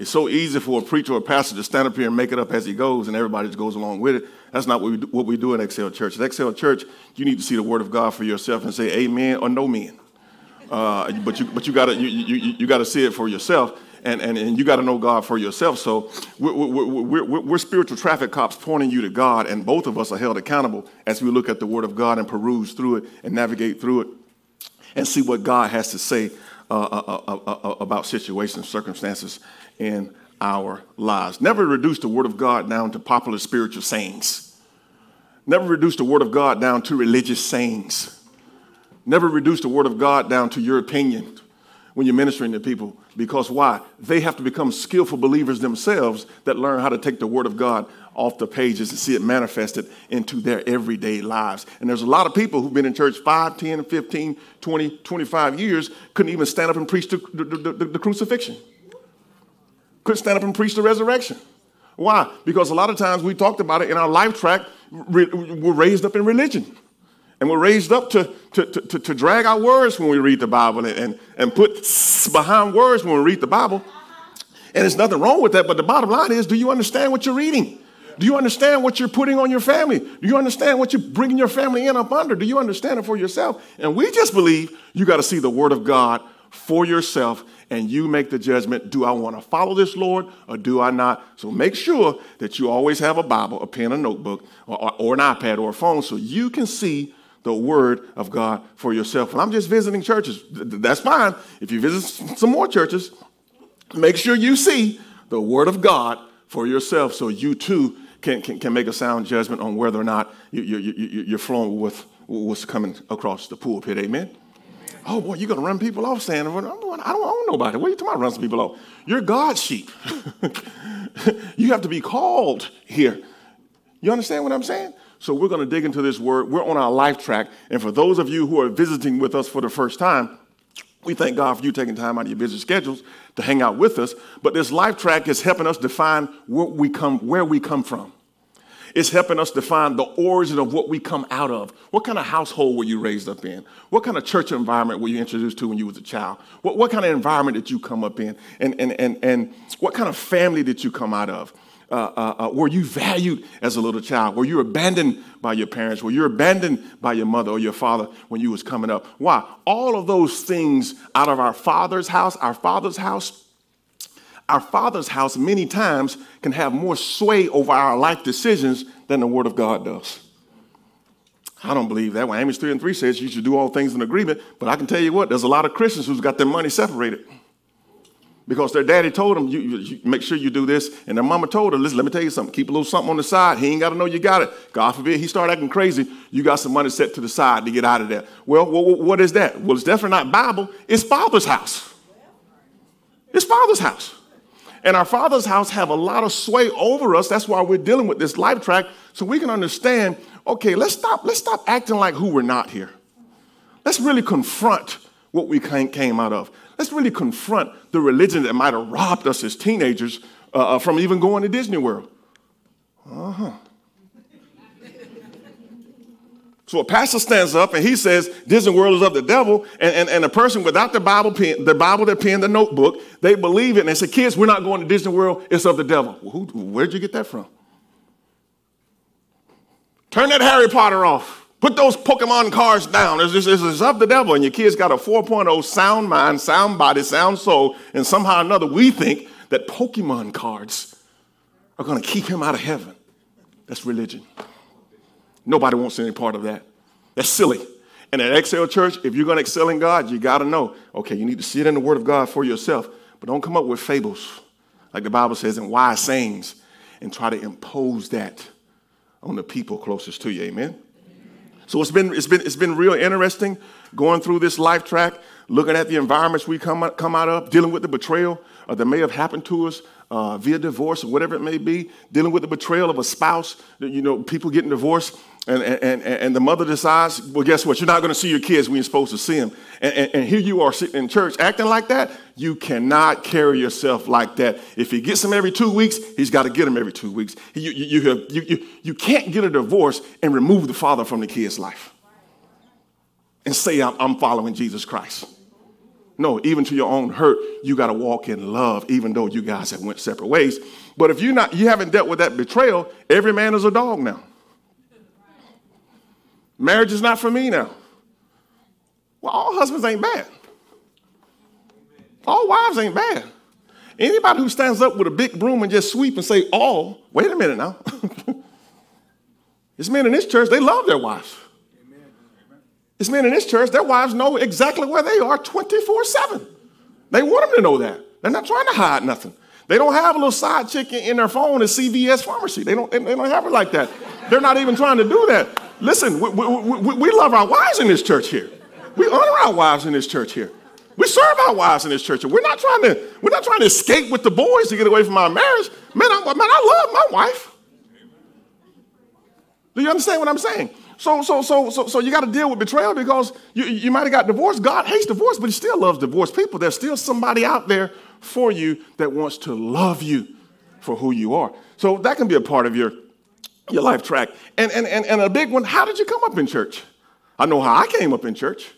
It's so easy for a preacher or a pastor to stand up here and make it up as he goes, and everybody just goes along with it. That's not what we do, what we do in Excel Church. At Excel Church, you need to see the Word of God for yourself and say Amen or No men. Uh, but you but you gotta you, you, you gotta see it for yourself. And, and, and you got to know God for yourself. So we're, we're, we're, we're, spiritual traffic cops pointing you to God, and both of us are held accountable as we look at the Word of God and peruse through it and navigate through it and see what God has to say uh, uh, uh, uh, uh about situations, circumstances in our lives. Never reduce the Word of God down to popular spiritual sayings. Never reduce the Word of God down to religious sayings. Never reduce the Word of God down to your opinion when you're ministering to people. Because why? They have to become skillful believers themselves that learn how to take the Word of God off the pages and see it manifested into their everyday lives. And there's a lot of people who've been in church 5, 10, 15, 20, 25 years, couldn't even stand up and preach the, the, the, the crucifixion, couldn't stand up and preach the resurrection. Why? Because a lot of times we talked about it in our life track, we're raised up in religion. And we're raised up to, to, to, to, drag our words when we read the Bible and, and, and put behind words when we read the Bible. And there's nothing wrong with that, but the bottom line is do you understand what you're reading? Do you understand what you're putting on your family? Do you understand what you're bringing your family in up under? Do you understand it for yourself? And we just believe you got to see the Word of God for yourself and you make the judgment do I want to follow this Lord or do I not? So make sure that you always have a Bible, a pen, a notebook, or, or an iPad or a phone so you can see the Word of God for yourself. And I'm just visiting churches. That's fine. If you visit some more churches, make sure you see the Word of God for yourself so you too can, can, can make a sound judgment on whether or not you, you, you, you're flowing with what's coming across the pulpit. Amen? Oh boy, you're gonna run people off saying, I don't, own nobody. What are you talking about? Run some people off. You're God's sheep. you have to be called here. You understand what I'm saying? So we're going to dig into this word. We're on our life track. And for those of you who are visiting with us for the first time, we thank God for you taking time out of your busy schedules to hang out with us. But this life track is helping us define where we come, where we come from. It's helping us define the origin of what we come out of. What kind of household were you raised up in? What kind of church environment were you introduced to when you was a child? What, what kind of environment did you come up in? And, and, and, and what kind of family did you come out of? uh, uh, uh, were you valued as a little child? Were you abandoned by your parents? Were you abandoned by your mother or your father when you was coming up? Why? All of those things out of our father's house, our father's house, our father's house many times can have more sway over our life decisions than the word of God does. I don't believe that. When Amos 3 and 3 says you should do all things in agreement, but I can tell you what, there's a lot of Christians who's got their money separated because their daddy told them, you, you, make sure you do this. And their mama told her, listen, let me tell you something. Keep a little something on the side. He ain't got to know you got it. God forbid he start acting crazy. You got some money set to the side to get out of there. Well, what, what is that? Well, it's definitely not Bible. It's Father's house. It's Father's house. And our Father's house have a lot of sway over us. That's why we're dealing with this life track so we can understand, okay, let's stop, let's stop acting like who we're not here. Let's really confront what we came out of. Let's really confront the religion that might have robbed us as teenagers uh, uh, from even going to Disney World. Uh So a pastor stands up and he says Disney World is of the devil, and, and, and a person without the Bible pen, the Bible, their pen, the notebook, they believe it and they say, kids, we're not going to Disney World, it's of the devil. Well, who, where'd you get that from? Turn that Harry Potter off. Put those Pokemon cards down. It's, it's, it's of the devil. And your kid's got a 4.0 sound mind, sound body, sound soul. And somehow or another, we think that Pokemon cards are going to keep him out of heaven. That's religion. Nobody wants any part of that. That's silly. And at Excel Church, if you're going to excel in God, you got to know okay, you need to see it in the Word of God for yourself, but don't come up with fables, like the Bible says, and wise sayings, and try to impose that on the people closest to you. Amen? So it's been, it's been, it's been real interesting going through this life track, looking at the environments we come, come out of, dealing with the betrayal uh, that may have happened to us uh, via divorce or whatever it may be, dealing with the betrayal of a spouse, you know, people getting divorced, and, and, and the mother decides, well, guess what? You're not going to see your kids when you're supposed to see them. And, and, and, here you are sitting in church acting like that. You cannot carry yourself like that. If he gets them every two weeks, he's got to get them every two weeks. You, you, you, have, you, you, you can't get a divorce and remove the father from the kid's life and say, I'm, I'm following Jesus Christ. No, even to your own hurt, you got to walk in love, even though you guys have went separate ways. But if you're not, you haven't dealt with that betrayal, every man is a dog now. Marriage is not for me now. Well, all husbands ain't bad. All wives ain't bad. Anybody who stands up with a big broom and just sweep and say, all, wait a minute now. It's men in this church, they love their wives. It's men in this church, their wives know exactly where they are 24 7. They want them to know that. They're not trying to hide nothing. They don't have a little side chick in their phone at CVS pharmacy. They don't, they don't have it like that. They're not even trying to do that. Listen, we, we, we, we love our wives in this church here. We honor our wives in this church here. We serve our wives in this church. We're not trying to, we're not trying to escape with the boys to get away from our marriage. Man, I, man, I love my wife. Do you understand what I'm saying? So, so, so, so, so you got to deal with betrayal because you, you might have got divorced. God hates divorce, but he still loves divorced people. There's still somebody out there for you that wants to love you for who you are. So that can be a part of your, your life track. And, and, and, and a big one, how did you come up in church? I know how I came up in church.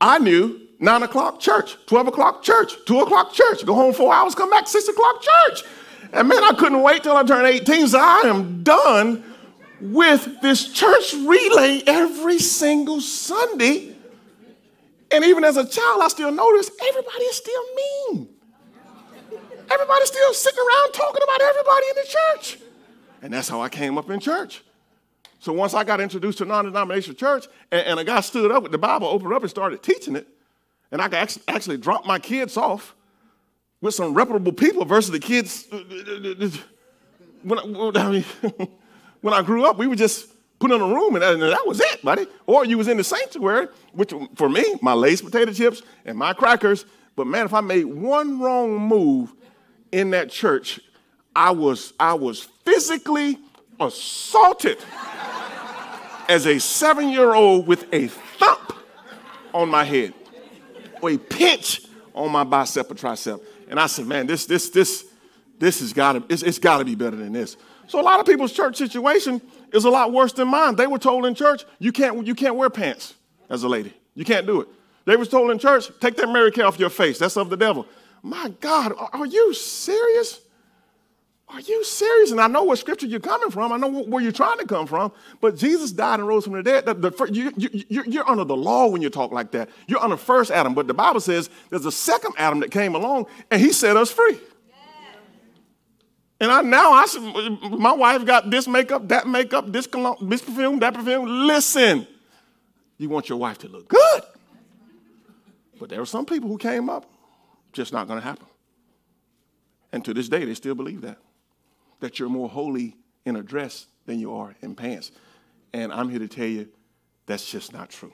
I knew nine o'clock church, 12 o'clock church, two o'clock church, go home four hours, come back six o'clock church. And man, I couldn't wait till I turned 18, so I am done with this church relay every single Sunday. And even as a child, I still notice everybody is still mean. Everybody's still sitting around talking about everybody in the church. And that's how I came up in church. So once I got introduced to non-denominational church, and, and, a guy stood up with the Bible, opened up, and started teaching it, and I could actually, drop my kids off with some reputable people versus the kids. Uh, uh, uh, when I, I mean, when I grew up, we were just put in a room and that, and that, was it, buddy. Or you was in the sanctuary, which for me, my Lay's potato chips and my crackers. But man, if I made one wrong move in that church, I was I was physically assaulted as a seven-year-old with a thump on my head or a pinch on my bicep or tricep. And I said, man, this this this this has got to it's, it's got to be better than this. So a lot of people's church situation is a lot worse than mine. They were told in church, you can't, you can't wear pants as a lady. You can't do it. They were told in church, take that Mary Kay off your face. That's of the devil. My God, are you serious? Are you serious? And I know what scripture you're coming from. I know where you're trying to come from. But Jesus died and rose from the dead. The, the, you, you, you're under the law when you talk like that. You're under first Adam. But the Bible says there's a second Adam that came along and he set us free. And I now I my wife got this makeup, that makeup, this cologne, this perfume, that perfume. Listen, you want your wife to look good. But there were some people who came up, just not going to happen. And to this day, they still believe that. That you're more holy in a dress than you are in pants. And I'm here to tell you that's just not true.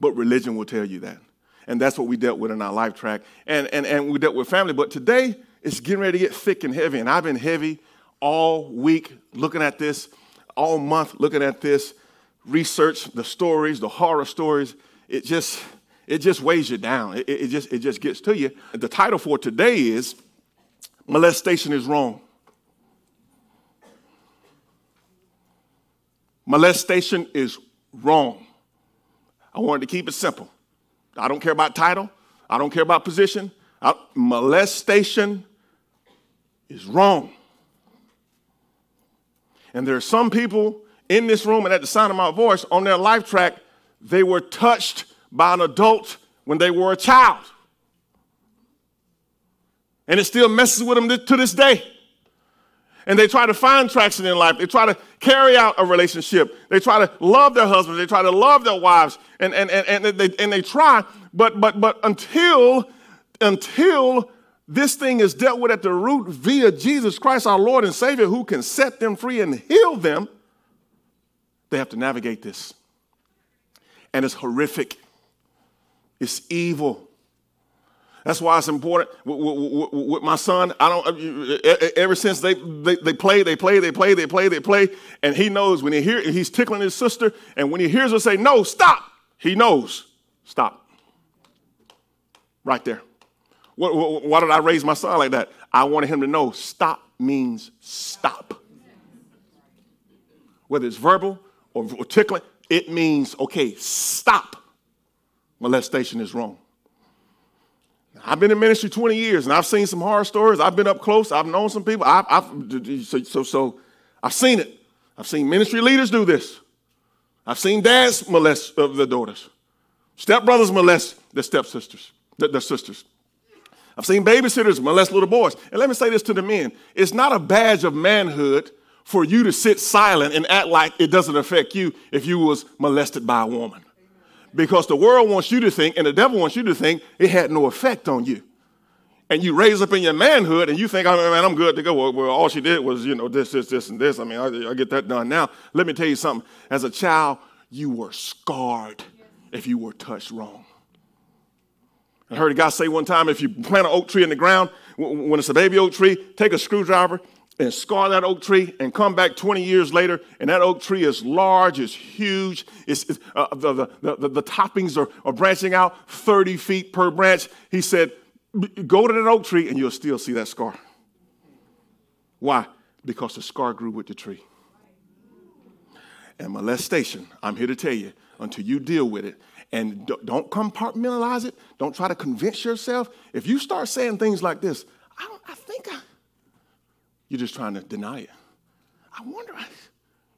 But religion will tell you that. And that's what we dealt with in our life track. And, and, and we dealt with family. But today, it's getting ready to get thick and heavy. And I've been heavy all week looking at this, all month looking at this, research the stories, the horror stories. It just, it just weighs you down. It, it, just, it just gets to you. The title for today is Molestation is Wrong. Molestation is wrong. I wanted to keep it simple. I don't care about title. I don't care about position. I, molestation is wrong. And there are some people in this room and at the sound of my voice on their life track, they were touched by an adult when they were a child. And it still messes with them to this day. And they try to find traction in life. They try to carry out a relationship. They try to love their husbands. They try to love their wives. And, and, and, and, they, and they try, but, but, but until, until this thing is dealt with at the root via Jesus Christ, our Lord and Savior, who can set them free and heal them. They have to navigate this. And it's horrific, it's evil. That's why it's important with, my son. I don't. Ever since they, they they play, they play, they play, they play, they play, and he knows when he hear he's tickling his sister, and when he hears her say no, stop, he knows stop. Right there. Why did I raise my son like that? I wanted him to know stop means stop. Whether it's verbal or tickling, it means, okay, stop. Molestation is wrong. I've been in ministry 20 years and I've seen some horror stories. I've been up close. I've known some people. I've, I've so, so, so I've seen it. I've seen ministry leaders do this. I've seen dads molest uh, their daughters. Stepbrothers molest their stepsisters, their, their sisters. I've seen babysitters molest little boys. And let me say this to the men it's not a badge of manhood for you to sit silent and act like it doesn't affect you if you was molested by a woman. Because the world wants you to think, and the devil wants you to think, it had no effect on you. And you raise up in your manhood and you think, oh, man, I'm good to go. Well, all she did was, you know, this, this, this, and this. I mean, I, I get that done now. Let me tell you something. As a child, you were scarred if you were touched wrong. I heard a guy say one time if you plant an oak tree in the ground, when it's a baby oak tree, take a screwdriver and scar that oak tree and come back 20 years later and that oak tree is large, it's huge, it's, it's uh, the, the, the, the, toppings are, are branching out 30 feet per branch. He said, go to that oak tree and you'll still see that scar. Why? Because the scar grew with the tree. And molestation, I'm here to tell you, until you deal with it, and don't compartmentalize it. Don't try to convince yourself. If you start saying things like this, I, I think I, you're just trying to deny it. I wonder,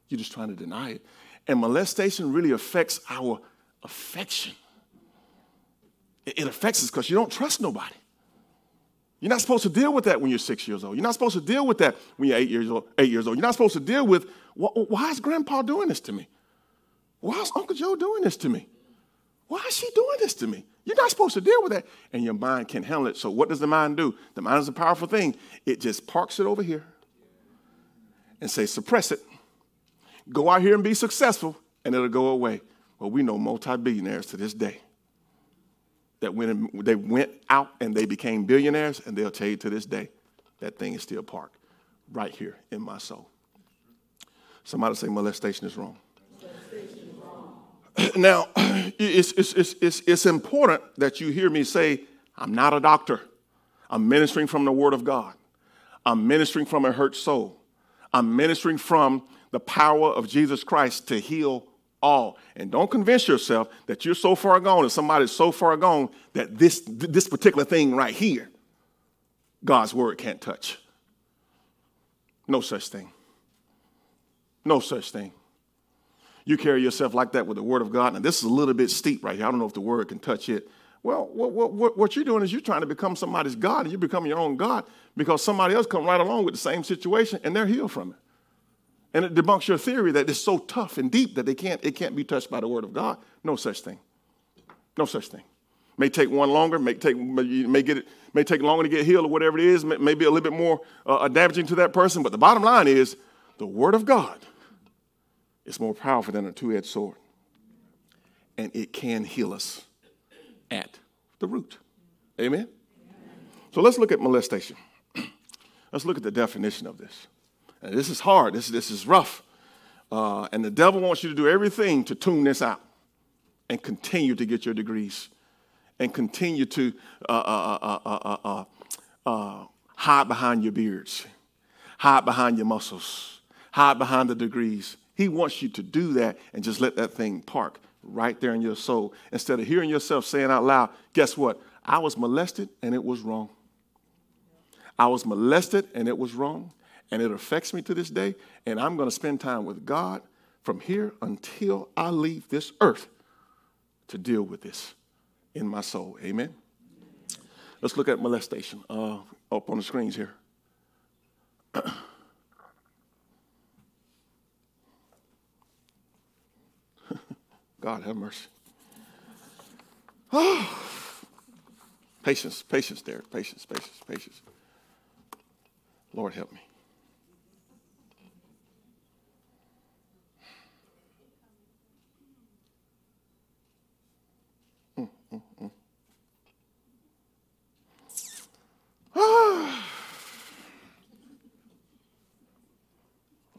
you're just trying to deny it. And molestation really affects our affection. It, affects us because you don't trust nobody. You're not supposed to deal with that when you're six years old. You're not supposed to deal with that when you're eight years old. Eight years old. You're not supposed to deal with why is Grandpa doing this to me? Why is Uncle Joe doing this to me? Why is she doing this to me? You're not supposed to deal with that. And your mind can handle it. So, what does the mind do? The mind is a powerful thing. It just parks it over here and say, suppress it. Go out here and be successful, and it'll go away. Well, we know multi billionaires to this day that when they went out and they became billionaires, and they'll tell you to this day that thing is still parked right here in my soul. Somebody say molestation is wrong. Now, it's, it's, it's, it's, important that you hear me say, I'm not a doctor. I'm ministering from the Word of God. I'm ministering from a hurt soul. I'm ministering from the power of Jesus Christ to heal all. And don't convince yourself that you're so far gone and somebody's so far gone that this, this particular thing right here, God's Word can't touch. No such thing. No such thing you carry yourself like that with the Word of God. And this is a little bit steep right here. I don't know if the Word can touch it. Well, what, what, what you're doing is you're trying to become somebody's God and you're becoming your own God because somebody else come right along with the same situation and they're healed from it. And it debunks your theory that it's so tough and deep that they can't, it can't be touched by the Word of God. No such thing. No such thing. May take one longer, may take, may, get it, may take longer to get healed or whatever it is, may, may be a little bit more uh, damaging to that person. But the bottom line is the Word of God it's more powerful than a two edged sword. And it can heal us at the root. Amen? So let's look at molestation. let's look at the definition of this. And this is hard, this, this is rough. Uh, and the devil wants you to do everything to tune this out and continue to get your degrees and continue to uh uh, uh, uh, uh, hide behind your beards, hide behind your muscles, hide behind the degrees, he wants you to do that and just let that thing park right there in your soul. Instead of hearing yourself saying out loud, guess what? I was molested and it was wrong. I was molested and it was wrong. And it affects me to this day. And I'm going to spend time with God from here until I leave this earth to deal with this in my soul. Amen. Let's look at molestation uh, up on the screens here. God have mercy. Oh. Patience, patience, there. Patience, patience, patience. Lord, help me. Mm.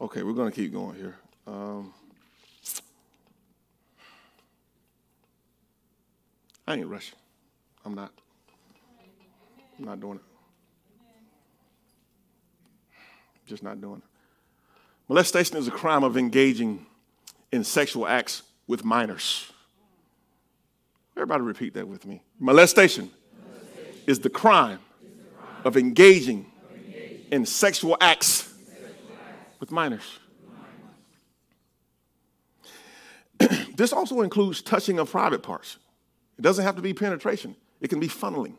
okay, we're going to keep going here. Um, I ain't rushing. I'm not. I'm not doing it. Just not doing it. Molestation is a crime of engaging in sexual acts with minors. Everybody repeat that with me. Molestation, Molestation. is the crime of engaging in sexual acts with minors. this also includes touching of private parts. It doesn't have to be penetration, it can be funneling.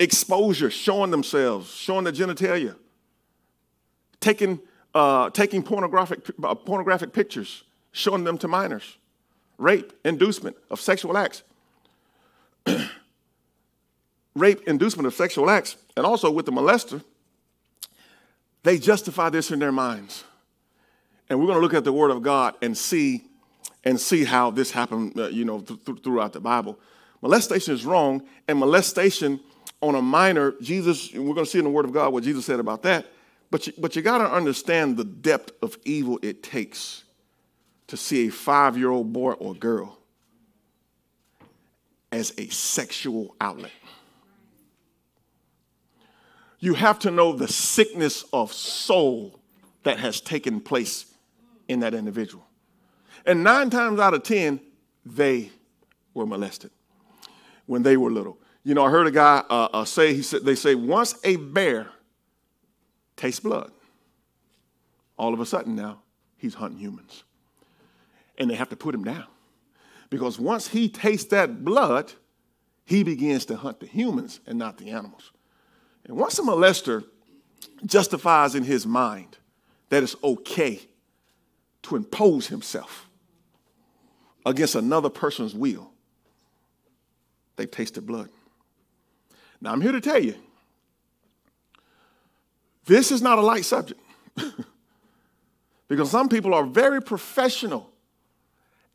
Exposure, showing themselves, showing their genitalia, taking, uh, taking pornographic, uh, pornographic pictures, showing them to minors, rape, inducement of sexual acts. rape, inducement of sexual acts, and also with the molester, they justify this in their minds. And we're going to look at the Word of God and see and see how this happened, uh, you know, th- th- throughout the Bible. Molestation is wrong, and molestation on a minor, Jesus, we're going to see in the Word of God what Jesus said about that. But you, but you got to understand the depth of evil it takes to see a five year old boy or girl as a sexual outlet. You have to know the sickness of soul that has taken place in that individual. And nine times out of 10, they were molested when they were little. You know, I heard a guy uh, uh, say, he said, they say, once a bear tastes blood, all of a sudden now he's hunting humans. And they have to put him down. Because once he tastes that blood, he begins to hunt the humans and not the animals. And once a molester justifies in his mind that it's okay to impose himself against another person's will, they've tasted blood. Now, I'm here to tell you this is not a light subject because some people are very professional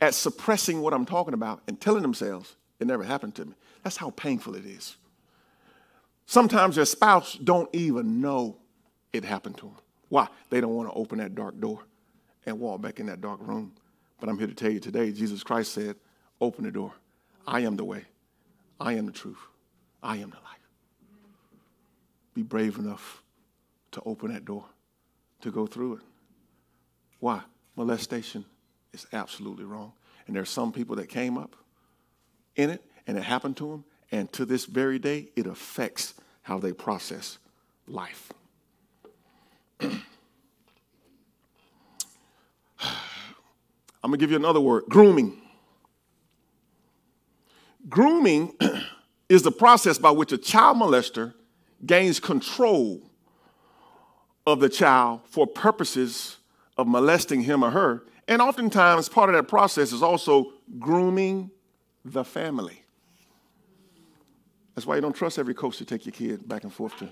at suppressing what I'm talking about and telling themselves it never happened to me. That's how painful it is. Sometimes their spouse don't even know it happened to them. Why? They don't want to open that dark door and walk back in that dark room. But I'm here to tell you today, Jesus Christ said, open the door. I am the way. I am the truth. I am the life. Be brave enough to open that door, to go through it. Why? Molestation is absolutely wrong. And there are some people that came up in it and it happened to them and to this very day, it affects how they process life. I'm going to give you another word grooming. Grooming is the process by which a child molester gains control of the child for purposes of molesting him or her. And oftentimes, part of that process is also grooming the family. That's why you don't trust every coach to take your kid back and forth to.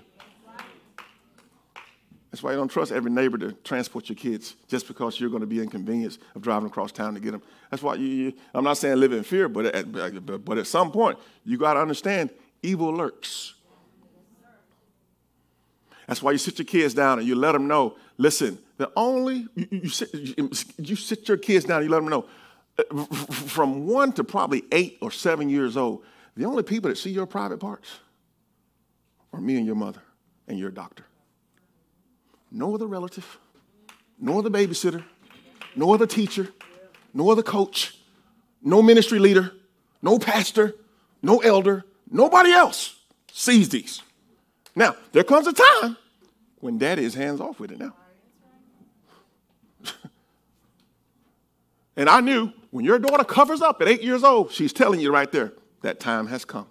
That's why you don't trust every neighbor to transport your kids just because you're going to be inconvenienced of driving across town to get them. That's why you, you I'm not saying live in fear, but at, but at some point, you got to understand evil lurks. That's why you sit your kids down and you let them know listen, the only, you, you, sit, you, you sit your kids down and you let them know uh, from one to probably eight or seven years old, the only people that see your private parts are me and your mother and your doctor. No other relative, no other babysitter, no other teacher, no other coach, no ministry leader, no pastor, no elder, nobody else sees these. Now, there comes a time when daddy is hands off with it now. and I knew when your daughter covers up at eight years old, she's telling you right there, that time has come.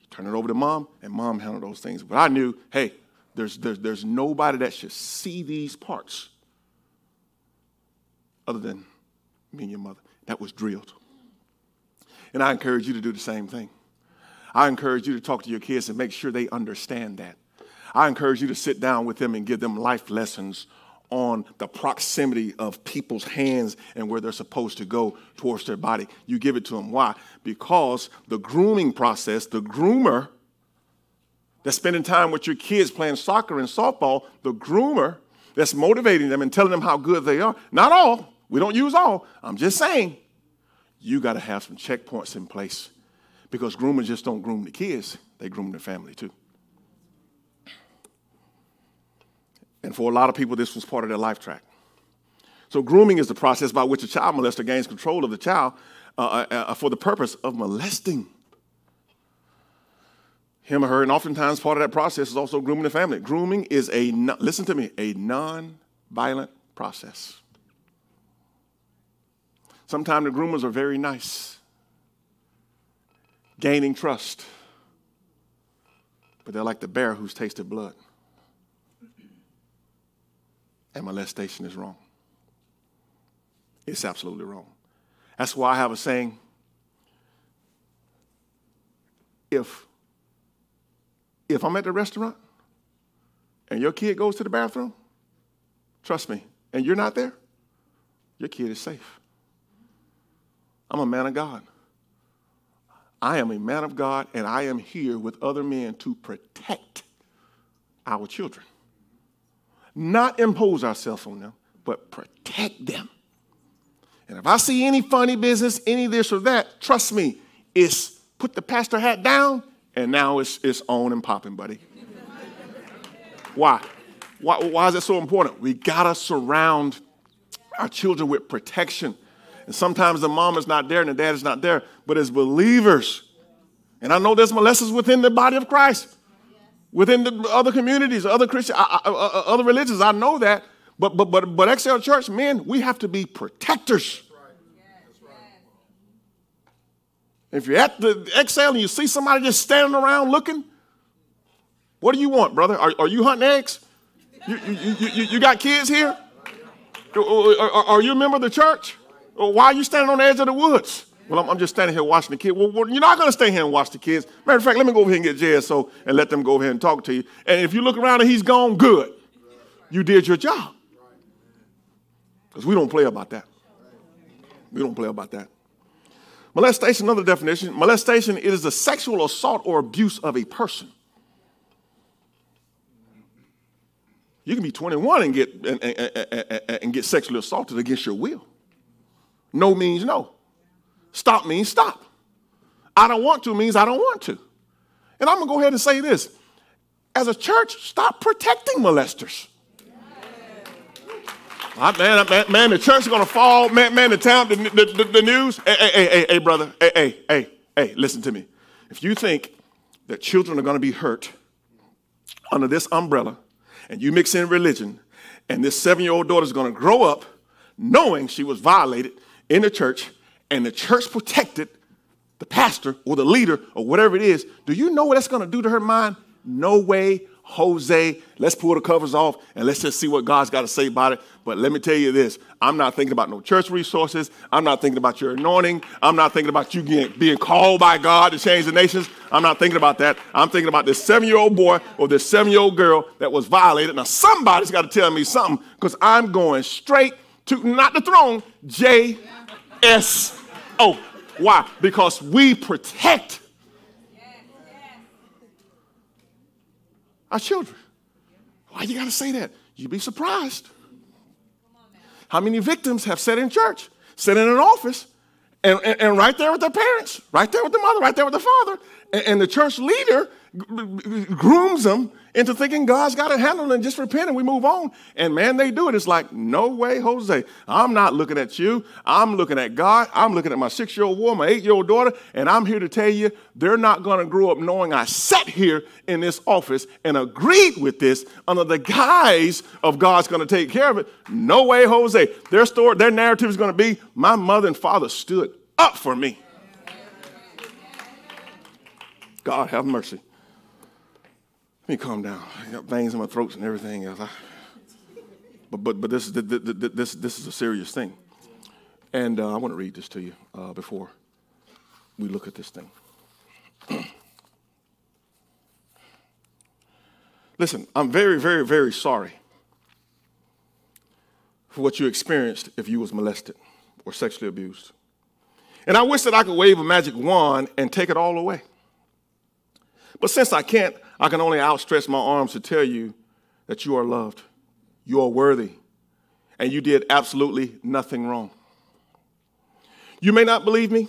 You turn it over to mom, and mom handled those things. But I knew, hey, there's, there's, there's nobody that should see these parts other than me and your mother. That was drilled. And I encourage you to do the same thing. I encourage you to talk to your kids and make sure they understand that. I encourage you to sit down with them and give them life lessons on the proximity of people's hands and where they're supposed to go towards their body. You give it to them. Why? Because the grooming process, the groomer that's spending time with your kids playing soccer and softball, the groomer that's motivating them and telling them how good they are. Not all, we don't use all. I'm just saying, you got to have some checkpoints in place because groomers just don't groom the kids, they groom their family too. And for a lot of people, this was part of their life track. So, grooming is the process by which a child molester gains control of the child uh, uh, uh, for the purpose of molesting him or her, and oftentimes part of that process is also grooming the family. Grooming is a, listen to me, a non violent process. Sometimes the groomers are very nice, gaining trust, but they're like the bear who's tasted blood. And molestation is wrong. It's absolutely wrong. That's why I have a saying if if I'm at the restaurant and your kid goes to the bathroom, trust me, and you're not there, your kid is safe. I'm a man of God. I am a man of God, and I am here with other men to protect our children. Not impose ourselves on them, but protect them. And if I see any funny business, any this or that, trust me, it's put the pastor hat down, and now it's, it's on and popping, buddy. Why? Why? Why is that so important? We gotta surround our children with protection. And sometimes the mom is not there and the dad is not there, but as believers, and I know there's molesters within the body of Christ, within the other communities, other Christian, uh, uh, uh, other religions. I know that, but but but but Excel Church, men, we have to be protectors. If you're at the Excel and you see somebody just standing around looking, what do you want, brother? Are, are you hunting eggs? You, you, you, you, got kids here? Are you a member of the church? Why are you standing on the edge of the woods? Well, I'm, I'm just standing here watching the kids. Well, well, you're not going to stay here and watch the kids. Matter of fact, let me go over here and get JSO and let them go over here and talk to you. And if you look around and he's gone, good. You did your job. Because we don't play about that. We don't play about that. Molestation, another definition molestation is the sexual assault or abuse of a person. You can be 21 and get, and, and, and, get sexually assaulted against your will. No means no. Stop means stop. I don't want to means I don't want to. And I'm going to go ahead and say this. As a church, stop protecting molesters. I, man, man, man, the church is going to fall. Man, man, the town, the, the, the, the news. Hey, hey, hey, hey, hey, brother. Hey, hey, hey, hey, listen to me. If you think that children are going to be hurt under this umbrella and you mix in religion and this seven year old daughter is going to grow up knowing she was violated in the church and the church protected the pastor or the leader or whatever it is, do you know what that's going to do to her mind? No way, Jose, let's pull the covers off and let's just see what God's got to say about it. But let me tell you this I'm not thinking about no church resources. I'm not thinking about your anointing. I'm not thinking about you getting, being called by God to change the nations. I'm not thinking about that. I'm thinking about this seven year old boy or this seven year old girl that was violated. Now, somebody's got to tell me something because I'm going straight to not the throne, J S O. Why? Because we protect our children. Why you got to say that? You'd be surprised. How many victims have sat in church, sat in an office, and, and, and, right there with their parents, right there with the mother, right there with the father, and, and the church leader grooms them into thinking God's got it handled and just repent and we move on. And man, they do it. It's like, no way, Jose. I'm not looking at you. I'm looking at God. I'm looking at my six year old boy, my eight year old daughter. And I'm here to tell you, they're not going to grow up knowing I sat here in this office and agreed with this under the guise of God's going to take care of it. No way, Jose. Their story, their narrative is going to be my mother and father stood up for me. God have mercy me calm down. I got veins in my throat and everything else. I, but but but this is this this is a serious thing, and uh, I want to read this to you uh, before we look at this thing. Listen, I'm very very very sorry for what you experienced if you was molested or sexually abused, and I wish that I could wave a magic wand and take it all away. But since I can't, I can only outstretch my arms to tell you that you are loved, you are worthy, and you did absolutely nothing wrong. You may not believe me.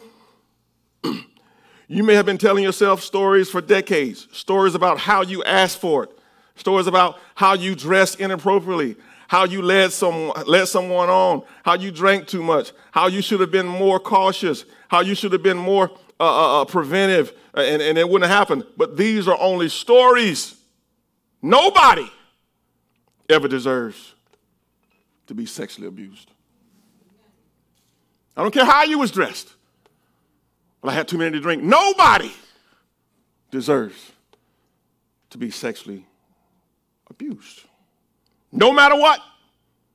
you may have been telling yourself stories for decades, stories about how you asked for it, stories about how you dressed inappropriately, how you led someone, led someone on, how you drank too much, how you should have been more cautious, how you should have been more uh, uh, uh preventive and, and it wouldn't have happened. But these are only stories. Nobody ever deserves to be sexually abused. I don't care how you was dressed, but I had too many to drink. Nobody deserves to be sexually abused. No matter what.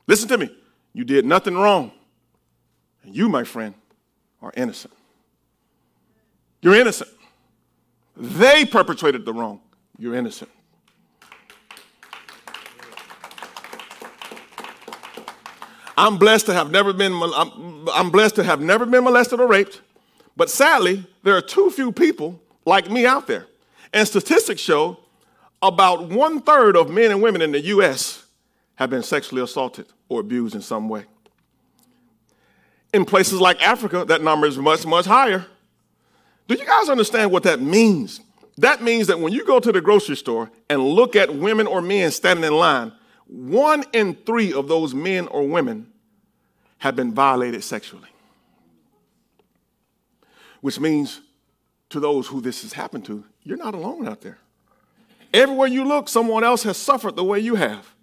Listen to me. You did nothing wrong. And you, my friend, are innocent. You're innocent. They perpetrated the wrong. You're innocent. I'm blessed to have never been I'm, I'm blessed to have never been molested or raped, but sadly, there are too few people like me out there. And statistics show about one third of men and women in the U.S. have been sexually assaulted or abused in some way. In places like Africa, that number is much, much higher. Do you guys understand what that means? That means that when you go to the grocery store and look at women or men standing in line, one in three of those men or women have been violated sexually. Which means to those who this has happened to, you're not alone out there. Everywhere you look, someone else has suffered the way you have.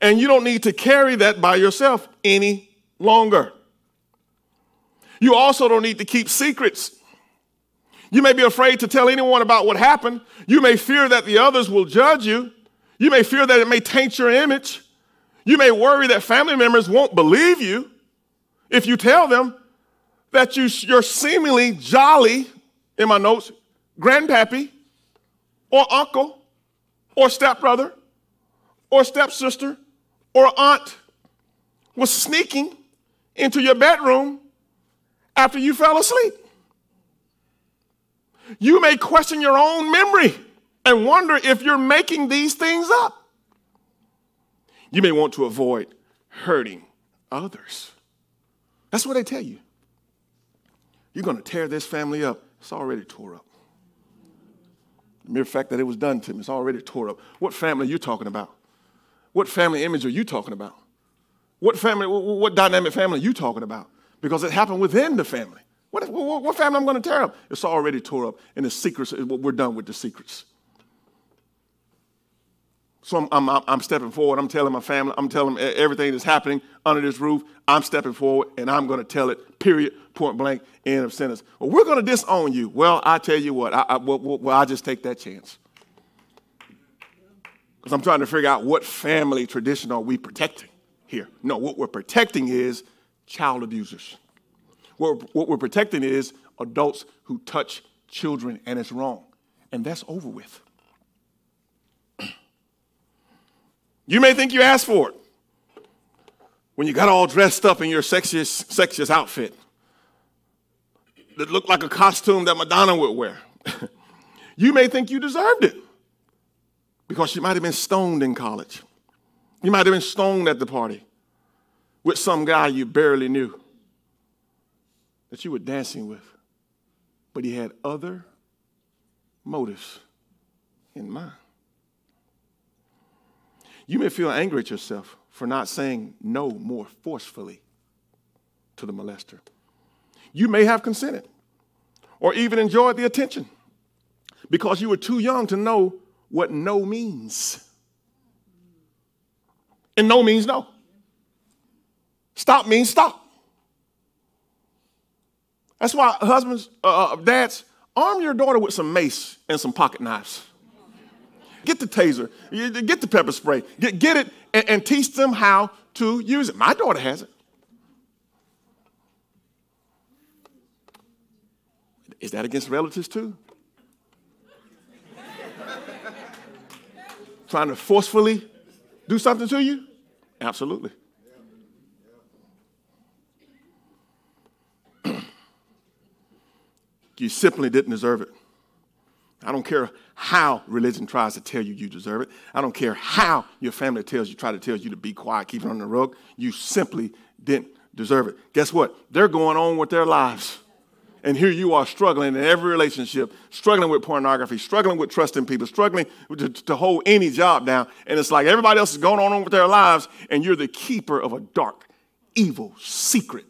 And you don't need to carry that by yourself any longer. You also don't need to keep secrets. You may be afraid to tell anyone about what happened. You may fear that the others will judge you. You may fear that it may taint your image. You may worry that family members won't believe you if you tell them that you, you're seemingly jolly, in my notes, grandpappy or uncle or stepbrother or stepsister or aunt was sneaking into your bedroom after you fell asleep. You may question your own memory and wonder if you're making these things up. You may want to avoid hurting others. That's what they tell you. You're going to tear this family up. It's already tore up. The mere fact that it was done to me, it's already tore up. What family are you talking about? What family image are you talking about? What family, what dynamic family are you talking about? Because it happened within the family. What, what, what family I'm going to tear up? It's already tore up, and the secrets, we're done with the secrets. So I'm, I'm, I'm, stepping forward. I'm telling my family, I'm telling them everything that's happening under this roof. I'm stepping forward and I'm going to tell it, period, point blank, end of sentence. Well, we're going to disown you. Well, I tell you what, I, I well, well, I just take that chance. Because I'm trying to figure out what family tradition are we protecting here. No, what we're protecting is child abusers. What, what we're protecting is adults who touch children and it's wrong. And that's over with. You may think you asked for it when you got all dressed up in your sexiest, sexiest outfit that looked like a costume that Madonna would wear. you may think you deserved it because you might have been stoned in college. You might have been stoned at the party with some guy you barely knew that you were dancing with, but he had other motives in mind. You may feel angry at yourself for not saying no more forcefully to the molester. You may have consented or even enjoyed the attention because you were too young to know what no means. And no means no. Stop means stop. That's why husbands, uh, uh dads, arm your daughter with some mace and some pocket knives. Get the taser, get the pepper spray, get, get it and, and teach them how to use it. My daughter has it. Is that against relatives too? Trying to forcefully do something to you? Absolutely. You simply didn't deserve it. I don't care how religion tries to tell you you deserve it. I don't care how your family tells you, try to tell you to be quiet, keep it on the rug. You simply didn't deserve it. Guess what? They're going on with their lives. And here you are struggling in every relationship, struggling with pornography, struggling with trusting people, struggling to, to hold any job down. And it's like everybody else is going on with their lives, and you're the keeper of a dark, evil secret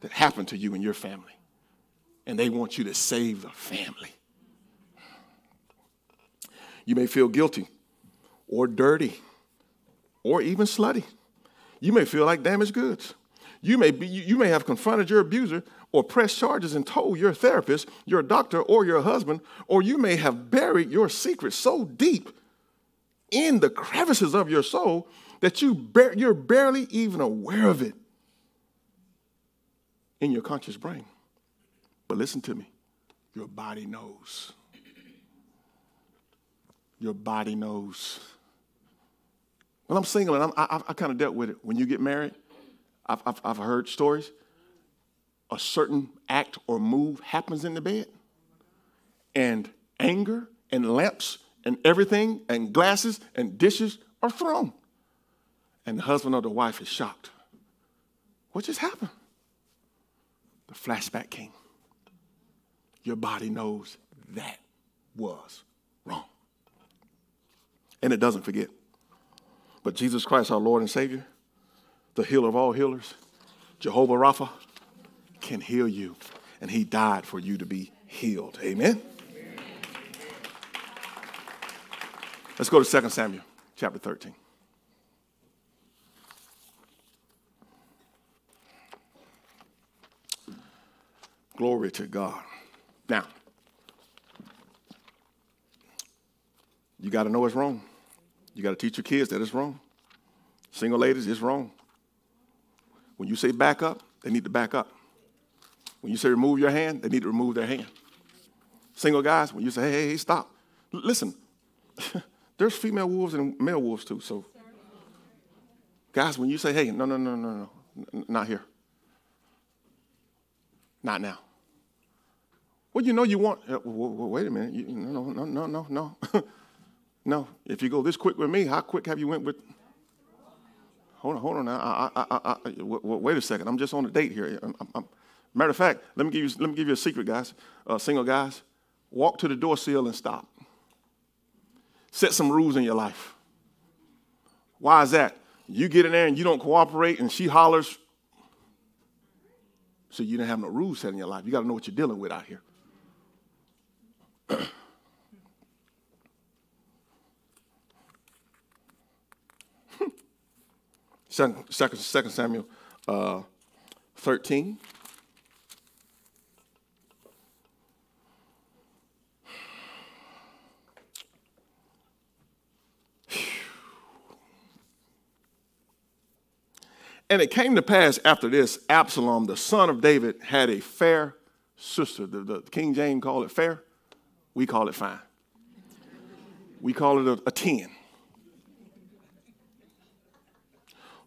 that happened to you and your family. And they want you to save the family. You may feel guilty or dirty or even slutty. You may feel like damaged goods. You may, be, you may have confronted your abuser or pressed charges and told your therapist, your doctor, or your husband, or you may have buried your secret so deep in the crevices of your soul that you bar- you're barely even aware of it in your conscious brain. But listen to me your body knows. Your body knows. When I'm single and I'm, I, I kind of dealt with it. When you get married, I've, I've, I've heard stories. A certain act or move happens in the bed, and anger and lamps and everything and glasses and dishes are thrown. And the husband or the wife is shocked. What just happened? The flashback came. Your body knows that was wrong. And it doesn't forget. But Jesus Christ, our Lord and Savior, the healer of all healers, Jehovah Rapha, can heal you. And he died for you to be healed. Amen? Let's go to 2 Samuel chapter 13. Glory to God. Now, you got to know it's wrong. You got to teach your kids that it's wrong. Single ladies, it's wrong. When you say back up, they need to back up. When you say remove your hand, they need to remove their hand. Single guys, when you say, hey, hey, stop. L- listen, there's female wolves and male wolves too. So, guys, when you say, hey, no, no, no, no, no, n- not here. Not now. Well, you know you want, uh, wait a minute. You, no, no, no, no, no. no. If you go this quick with me, how quick have you went with? Hold on, hold on now. Wait a second. I'm just on a date here. I'm, I'm, matter of fact, let me give you, let me give you a secret, guys. Uh, single guys, walk to the door sill and stop. Set some rules in your life. Why is that? You get in there and you don't cooperate, and she hollers. So you didn't have no rules set in your life. You got to know what you're dealing with out here. Second, second, second Samuel uh, 13. And it came to pass after this, Absalom, the son of David, had a fair sister. The, the King James called it fair. We call it fine. We call it a, a 10.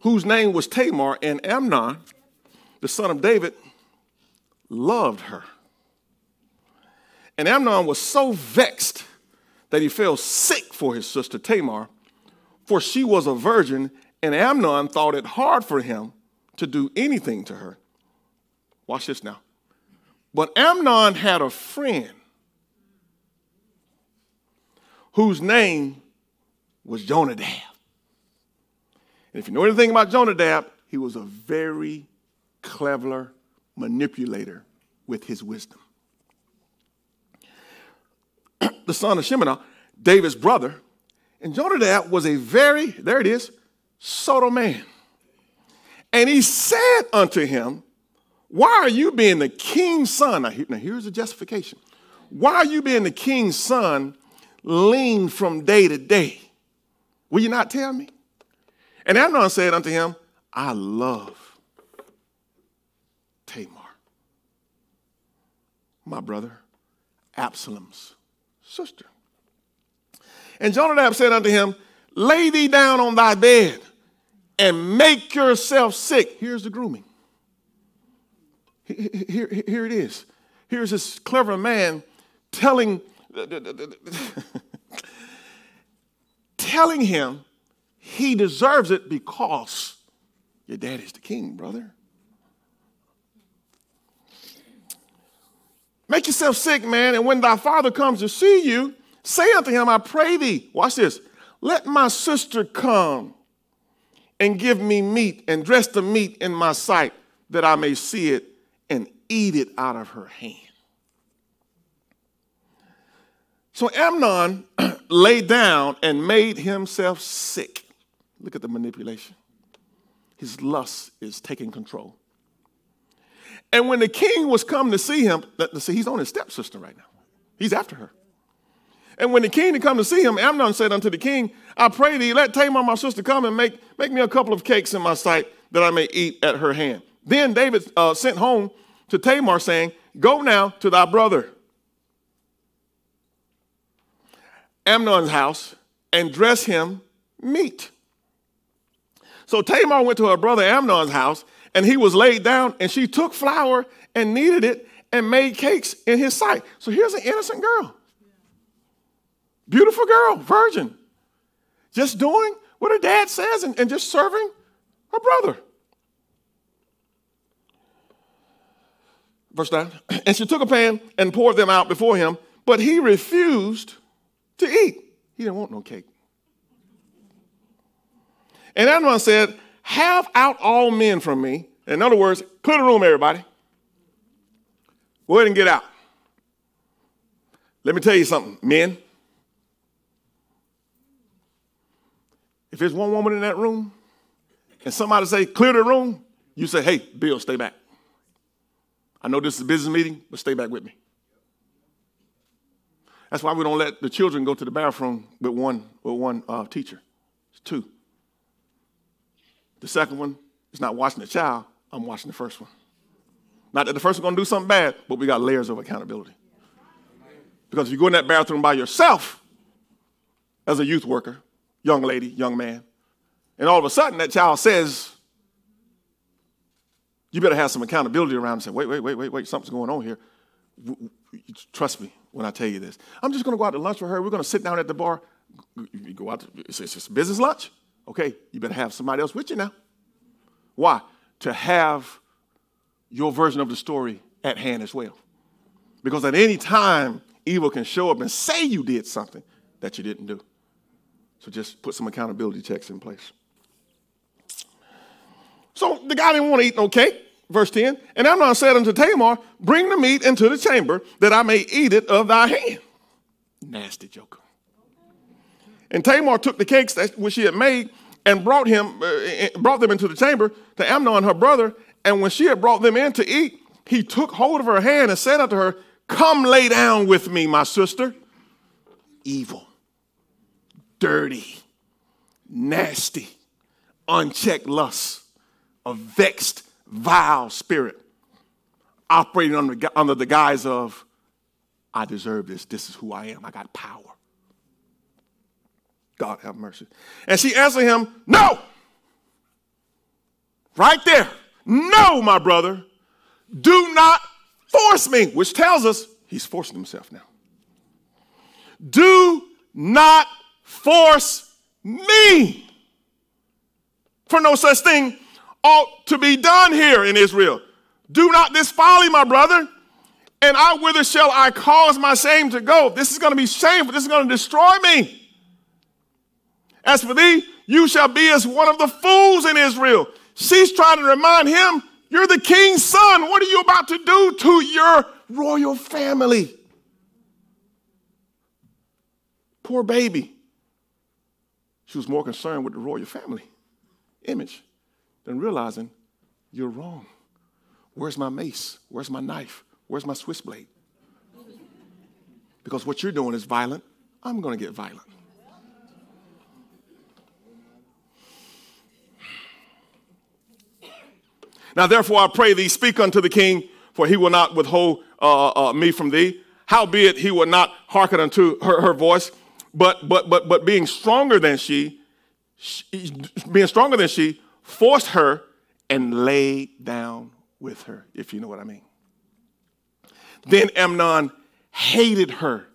Whose name was Tamar, and Amnon, the son of David, loved her. And Amnon was so vexed that he fell sick for his sister Tamar, for she was a virgin, and Amnon thought it hard for him to do anything to her. Watch this now. But Amnon had a friend whose name was Jonadab. And if you know anything about Jonadab, he was a very clever manipulator with his wisdom. the son of Shimei, David's brother, and Jonadab was a very, there it is, subtle man. And he said unto him, Why are you being the king's son? Now, here's the justification. Why are you being the king's son lean from day to day? Will you not tell me? And Amnon said unto him, I love Tamar, my brother Absalom's sister. And Jonadab said unto him, Lay thee down on thy bed and make yourself sick. Here's the grooming. Here, here, here it is. Here's this clever man telling, telling him he deserves it because your daddy's the king, brother. Make yourself sick, man, and when thy father comes to see you, say unto him, I pray thee, watch this, let my sister come and give me meat and dress the meat in my sight that I may see it and eat it out of her hand. So Amnon lay down and made himself sick. Look at the manipulation. His lust is taking control. And when the king was come to see him, see, he's on his stepsister right now. He's after her. And when the king had come to see him, Amnon said unto the king, I pray thee, let Tamar my sister come and make, make me a couple of cakes in my sight that I may eat at her hand. Then David uh, sent home to Tamar, saying, Go now to thy brother Amnon's house and dress him meat. So Tamar went to her brother Amnon's house, and he was laid down, and she took flour and kneaded it and made cakes in his sight. So here's an innocent girl. Beautiful girl, virgin. Just doing what her dad says and, and just serving her brother. Verse 9. And she took a pan and poured them out before him, but he refused to eat. He didn't want no cake. And Amnon said, Have out all men from me. In other words, clear the room, everybody. Go ahead and get out. Let me tell you something, men. If there's one woman in that room and somebody say, clear the room, you say, hey, Bill, stay back. I know this is a business meeting, but stay back with me. That's why we don't let the children go to the bathroom with one, with one uh, teacher. It's two. The second one is not watching the child, I'm watching the first one. Not that the first one's gonna do something bad, but we got layers of accountability. Because if you go in that bathroom by yourself as a youth worker, young lady, young man, and all of a sudden that child says, you better have some accountability around and say, wait, wait, wait, wait, wait, something's going on here. Trust me when I tell you this. I'm just going to go out to lunch with her. We're going to sit down at the bar. You go out to, it's just business lunch. Okay, you better have somebody else with you now. Why? To have your version of the story at hand as well. Because at any time, evil can show up and say you did something that you didn't do. So just put some accountability checks in place. So the guy didn't want to eat no cake. Verse 10, and Amnon said unto Tamar, Bring the meat into the chamber that I may eat it of thy hand. Nasty joker. And Tamar took the cakes that which she had made and brought him, uh, brought them into the chamber to Amnon her brother. And when she had brought them in to eat, he took hold of her hand and said unto her, Come lay down with me, my sister. Evil, dirty, nasty, unchecked lust, a vexed vile spirit operating under, under the guise of, I deserve this. This is who I am. I got power. God have mercy. And she answered him, No. Right there. No, my brother. Do not force me, which tells us he's forcing himself now. Do not force me. For no such thing ought to be done here in Israel. Do not this folly, my brother. And I, whither shall I cause my shame to go? This is going to be shameful. This is going to destroy me. As for thee, you shall be as one of the fools in Israel. She's trying to remind him, You're the king's son. What are you about to do to your royal family? Poor baby. She was more concerned with the royal family image than realizing you're wrong. Where's my mace? Where's my knife? Where's my Swiss blade? Because what you're doing is violent. I'm going to get violent. Now, therefore, I pray thee, speak unto the king, for he will not withhold uh, uh, me from thee. Howbeit, he will not hearken unto her, her voice, but, but, but, but being stronger than she, she, being stronger than she, forced her and laid down with her, if you know what I mean. Then Amnon hated her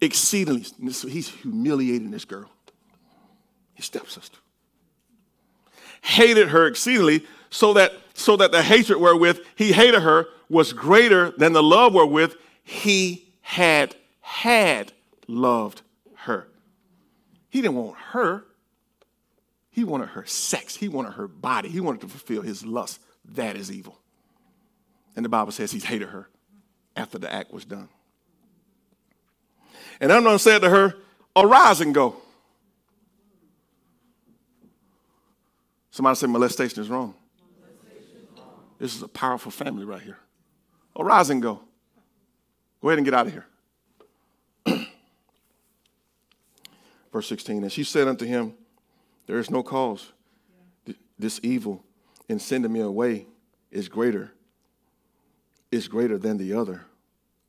exceedingly. He's humiliating this girl, his stepsister. Hated her exceedingly, so that, so that the hatred wherewith he hated her was greater than the love wherewith he had had loved her. He didn't want her, he wanted her sex. He wanted her body. He wanted to fulfill his lust. That is evil. And the Bible says he hated her after the act was done. And Amnon said to her, Arise and go. Somebody say molestation is wrong. This is a powerful family right here. Arise and go. Go ahead and get out of here. Verse 16, and she said unto him, There is no cause. This evil in sending me away is greater, is greater than the other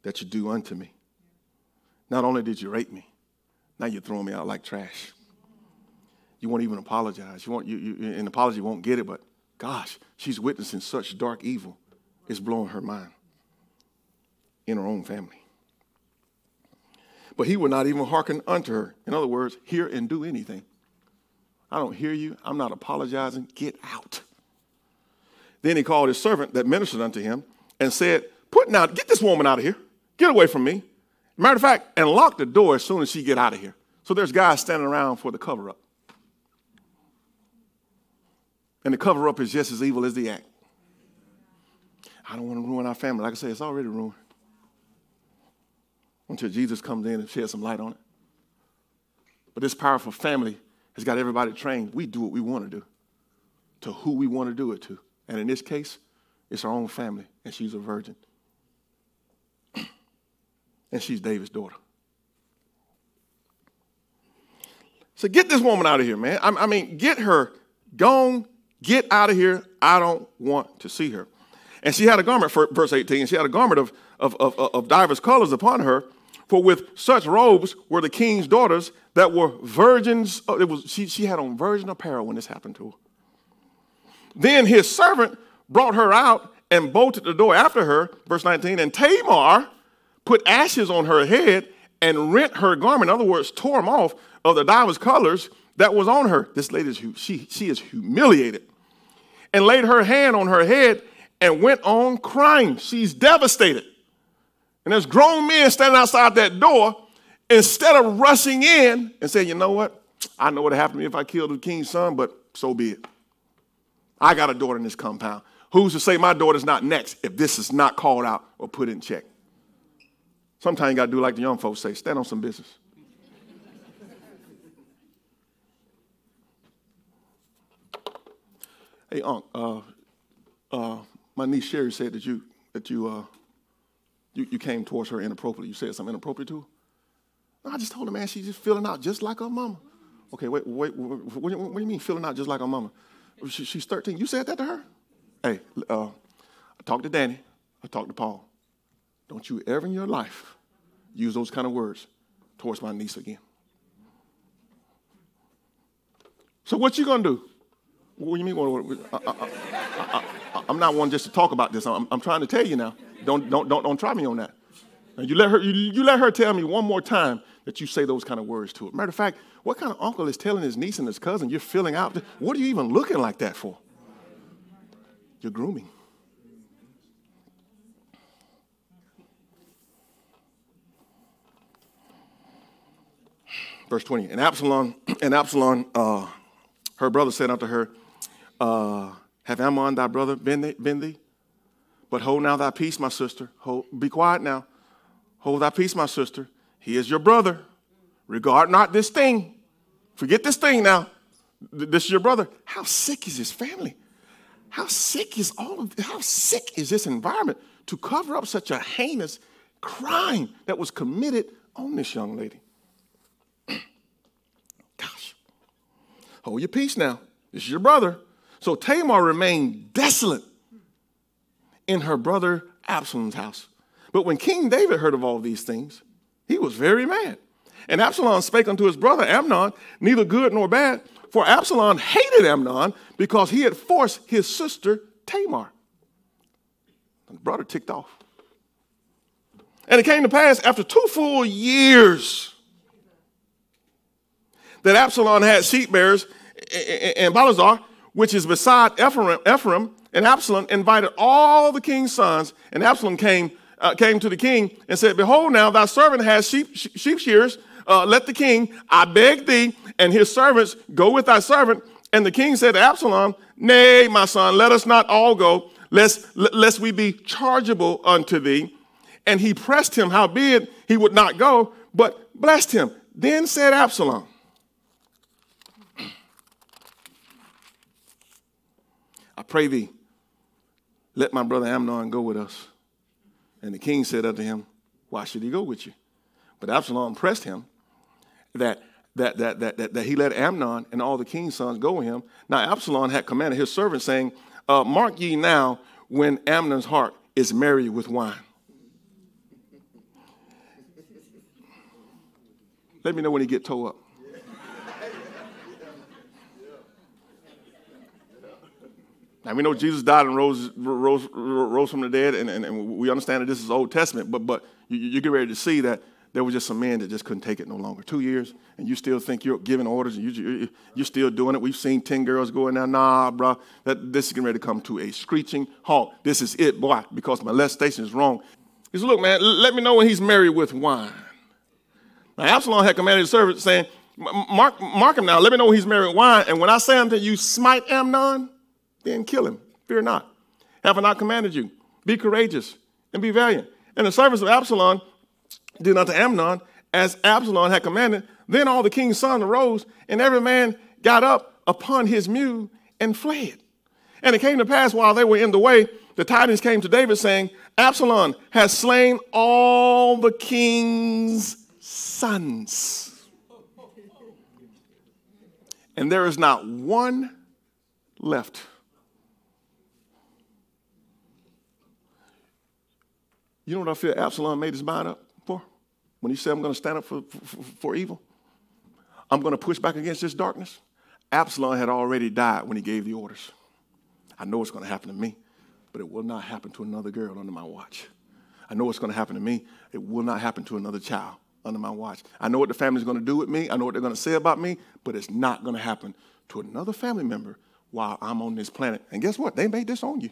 that you do unto me. Not only did you rape me, now you're throwing me out like trash. You won't even apologize. You won't, you, you, an apology won't get it, but gosh, she's witnessing such dark evil. It's blowing her mind in her own family. But he would not even hearken unto her. In other words, hear and do anything. I don't hear you. I'm not apologizing. Get out. Then he called his servant that ministered unto him and said, Put now, get this woman out of here. Get away from me. Matter of fact, and lock the door as soon as she get out of here. So there's guys standing around for the cover up. And the cover up is just as evil as the act. I don't want to ruin our family. Like I say, it's already ruined. Until Jesus comes in and sheds some light on it. But this powerful family has got everybody trained. We do what we want to do to who we want to do it to. And in this case, it's our own family, and she's a virgin. and she's David's daughter. So get this woman out of here, man. I, I mean, get her gone, get out of here. I don't want to see her. And she had a garment, for verse 18, she had a garment of, of, of, of divers colors upon her, for with such robes were the king's daughters that were virgins. It was, she, she had on virgin apparel when this happened to her. Then his servant brought her out and bolted the door after her, verse 19, and Tamar put ashes on her head and rent her garment, in other words, tore them off of the divers colors that was on her. This lady, is, she, she is humiliated. And laid her hand on her head and went on crying. She's devastated. And there's grown men standing outside that door. Instead of rushing in and saying, you know what? I know what happened to me if I killed the king's son, but so be it. I got a daughter in this compound. Who's to say my daughter's not next if this is not called out or put in check? Sometimes you got to do like the young folks say stand on some business. hey, Unc, uh, uh, my niece Sherry said that you, that you, uh, you, you came towards her inappropriately. You said something inappropriate to her? I just told her, man, she's just filling out just like her mama. Okay, wait, wait, what, do you, what do you mean filling out just like her mama? She, she's 13. You said that to her? Hey, uh, I talked to Danny. I talked to Paul. Don't you ever in your life use those kind of words towards my niece again. So what you gonna do? What do you mean? I, am not one just to talk about this. I'm, I'm trying to tell you now. Don't, don't, don't, don't try me on that. And you let, her, you, you let her tell me one more time that you say those kind of words to her. Matter of fact, what kind of uncle is telling his niece and his cousin you're filling out? What are you even looking like that for? You're grooming. Verse 20. And Absalom, and Absalom, uh, her brother said unto her, uh, Have Amnon thy brother been, been thee? But hold now thy peace, my sister. Hold, be quiet now. Hold thy peace, my sister. He is your brother. Regard not this thing. Forget this thing now. This is your brother. How sick is his family? How sick is all of how sick is this environment to cover up such a heinous crime that was committed on this young lady? Gosh. Hold your peace now. This is your brother. So Tamar remained desolate in her brother Absalom's house. But when King David heard of all these things, he was very mad. And Absalom spake unto his brother Amnon, neither good nor bad, for Absalom hated Amnon because he had forced his sister Tamar. And the brother ticked off. And it came to pass after two full years that Absalom had sheep bearers in Baalhazor, which is beside Ephraim, Ephraim and Absalom invited all the king's sons, and Absalom came, uh, came to the king and said, Behold, now thy servant has sheep, sheep shearers. Uh, let the king, I beg thee, and his servants go with thy servant. And the king said to Absalom, Nay, my son, let us not all go, lest, lest we be chargeable unto thee. And he pressed him, howbeit he would not go. But blessed him. Then said Absalom, I pray thee, let my brother Amnon go with us. And the king said unto him, Why should he go with you? But Absalom pressed him that, that, that, that, that, that he let Amnon and all the king's sons go with him. Now Absalom had commanded his servants, saying, uh, Mark ye now when Amnon's heart is merry with wine. Let me know when he get towed up. Now we know Jesus died and rose, rose, rose from the dead, and, and, and we understand that this is Old Testament, but, but you, you get ready to see that there was just some men that just couldn't take it no longer. Two years, and you still think you're giving orders, and you, you're still doing it. We've seen 10 girls going now. Nah, bro, that, this is getting ready to come to a screeching halt. This is it, boy, because molestation is wrong. He said, look, man, let me know when he's married with wine. Now, Absalom had commanded his servant, saying, mark, mark him now, let me know when he's married with wine, and when I say unto you, smite Amnon, then kill him. Fear not. Have I not commanded you? Be courageous and be valiant. And the servants of Absalom did not unto Amnon as Absalom had commanded. Then all the king's sons arose, and every man got up upon his mule and fled. And it came to pass while they were in the way, the tidings came to David saying, Absalom has slain all the king's sons. And there is not one left. You know what I feel Absalom made his mind up for? When he said, I'm going to stand up for, for, for evil, I'm going to push back against this darkness. Absalom had already died when he gave the orders. I know it's going to happen to me, but it will not happen to another girl under my watch. I know it's going to happen to me. It will not happen to another child under my watch. I know what the family's going to do with me. I know what they're going to say about me, but it's not going to happen to another family member while I'm on this planet. And guess what? They made this on you.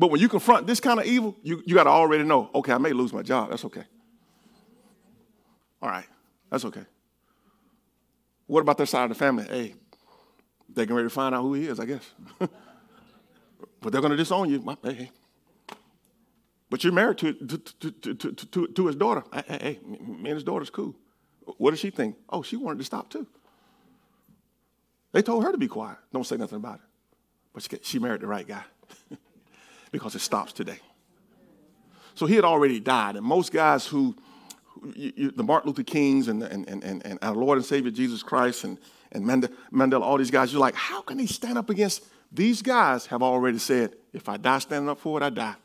But when you confront this kind of evil, you, you got to already know, okay, I may lose my job. That's okay. All right, that's okay. What about their side of the family? Hey, they're getting ready to find out who he is, I guess. but they're going to disown you. Hey, hey. But you're married to, to, to, to, to, to his daughter. Hey, hey, me and his daughter's cool. What does she think? Oh, she wanted to stop too. They told her to be quiet. Don't say nothing about it. But she, she married the right guy. because it stops today. So he had already died. And most guys who, who you, you, the Martin Luther Kings and, and, and, and, and our Lord and Savior Jesus Christ and, and Mandela, Mandela, all these guys, you're like, how can he stand up against these guys have already said, if I die standing up for it, I die.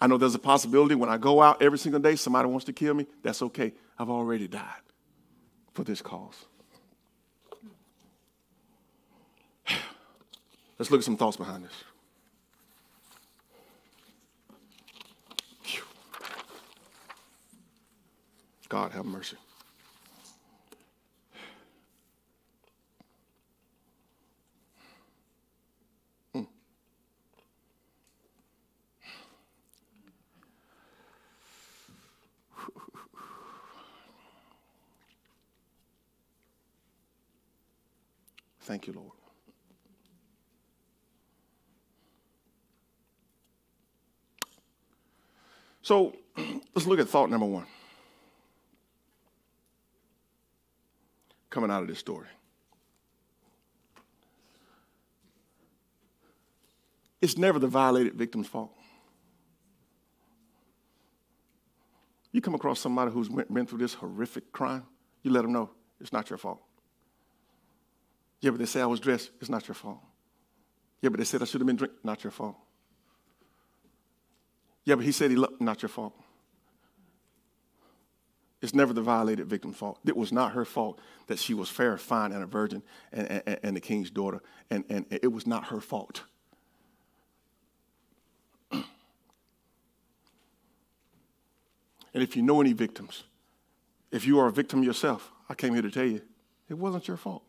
I know there's a possibility when I go out every single day, somebody wants to kill me. That's okay. I've already died for this cause. Let's look at some thoughts behind this. God have mercy. Thank you, Lord. So let's look at thought number one. Coming out of this story. It's never the violated victim's fault. You come across somebody who's been through this horrific crime, you let them know it's not your fault. Yeah, but they say I was dressed, it's not your fault. Yeah, but they said I should have been drinking, not your fault. Yeah, but he said he loved, not your fault. It's never the violated victim's fault. It was not her fault that she was fair, fine, and a virgin and, and, and the king's daughter. And, and it was not her fault. and if you know any victims, if you are a victim yourself, I came here to tell you, it wasn't your fault.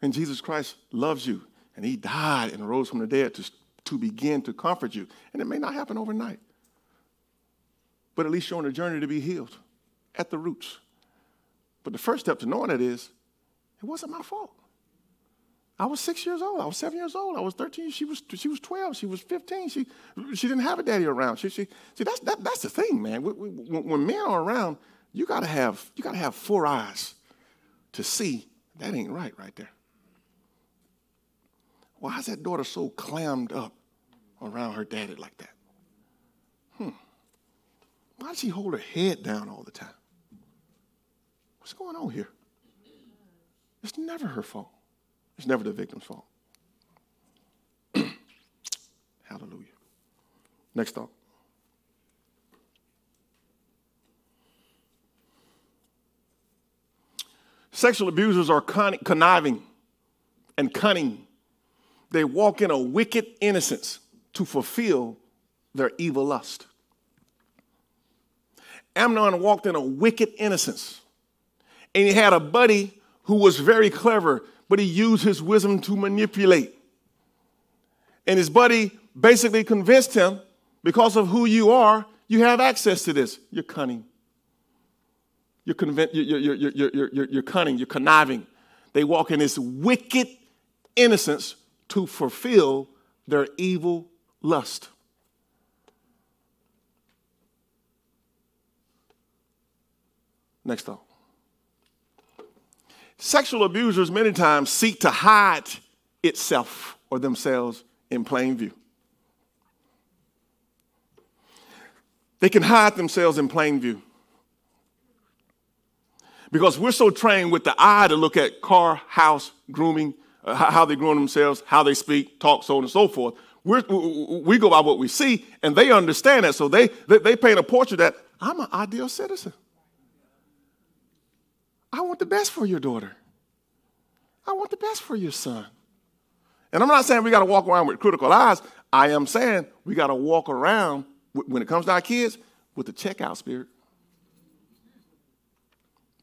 And Jesus Christ loves you, and he died and rose from the dead to, to begin to comfort you. And it may not happen overnight but at least you're on a journey to be healed at the roots. But the first step to knowing that is, it wasn't my fault. I was six years old. I was seven years old. I was 13. She was, she was 12. She was 15. She, she didn't have a daddy around. She, she, see, that's, that, that's the thing, man. When men are around, you got to have, you got to have four eyes to see that ain't right right there. Why is that daughter so clammed up around her daddy like that? Why does she hold her head down all the time? What's going on here? It's never her fault. It's never the victim's fault. Hallelujah. Next thought. Sexual abusers are conniving and cunning. They walk in a wicked innocence to fulfill their evil lust. Amnon walked in a wicked innocence. And he had a buddy who was very clever, but he used his wisdom to manipulate. And his buddy basically convinced him because of who you are, you have access to this. You're cunning. You're, conv- you're, you're, you're, cunning. You're conniving. They walk in this wicked innocence to fulfill their evil lust. Next thought. Sexual abusers many times seek to hide itself or themselves in plain view. They can hide themselves in plain view. Because we're so trained with the eye to look at car, house, grooming, uh, how they groom themselves, how they speak, talk, so on and so forth. We're, we go by what we see, and they understand that. So they, they, they paint a portrait that I'm an ideal citizen. I want the best for your daughter. I want the best for your son. And I'm not saying we got to walk around with critical eyes. I am saying we got to walk around, when it comes to our kids, with the checkout spirit.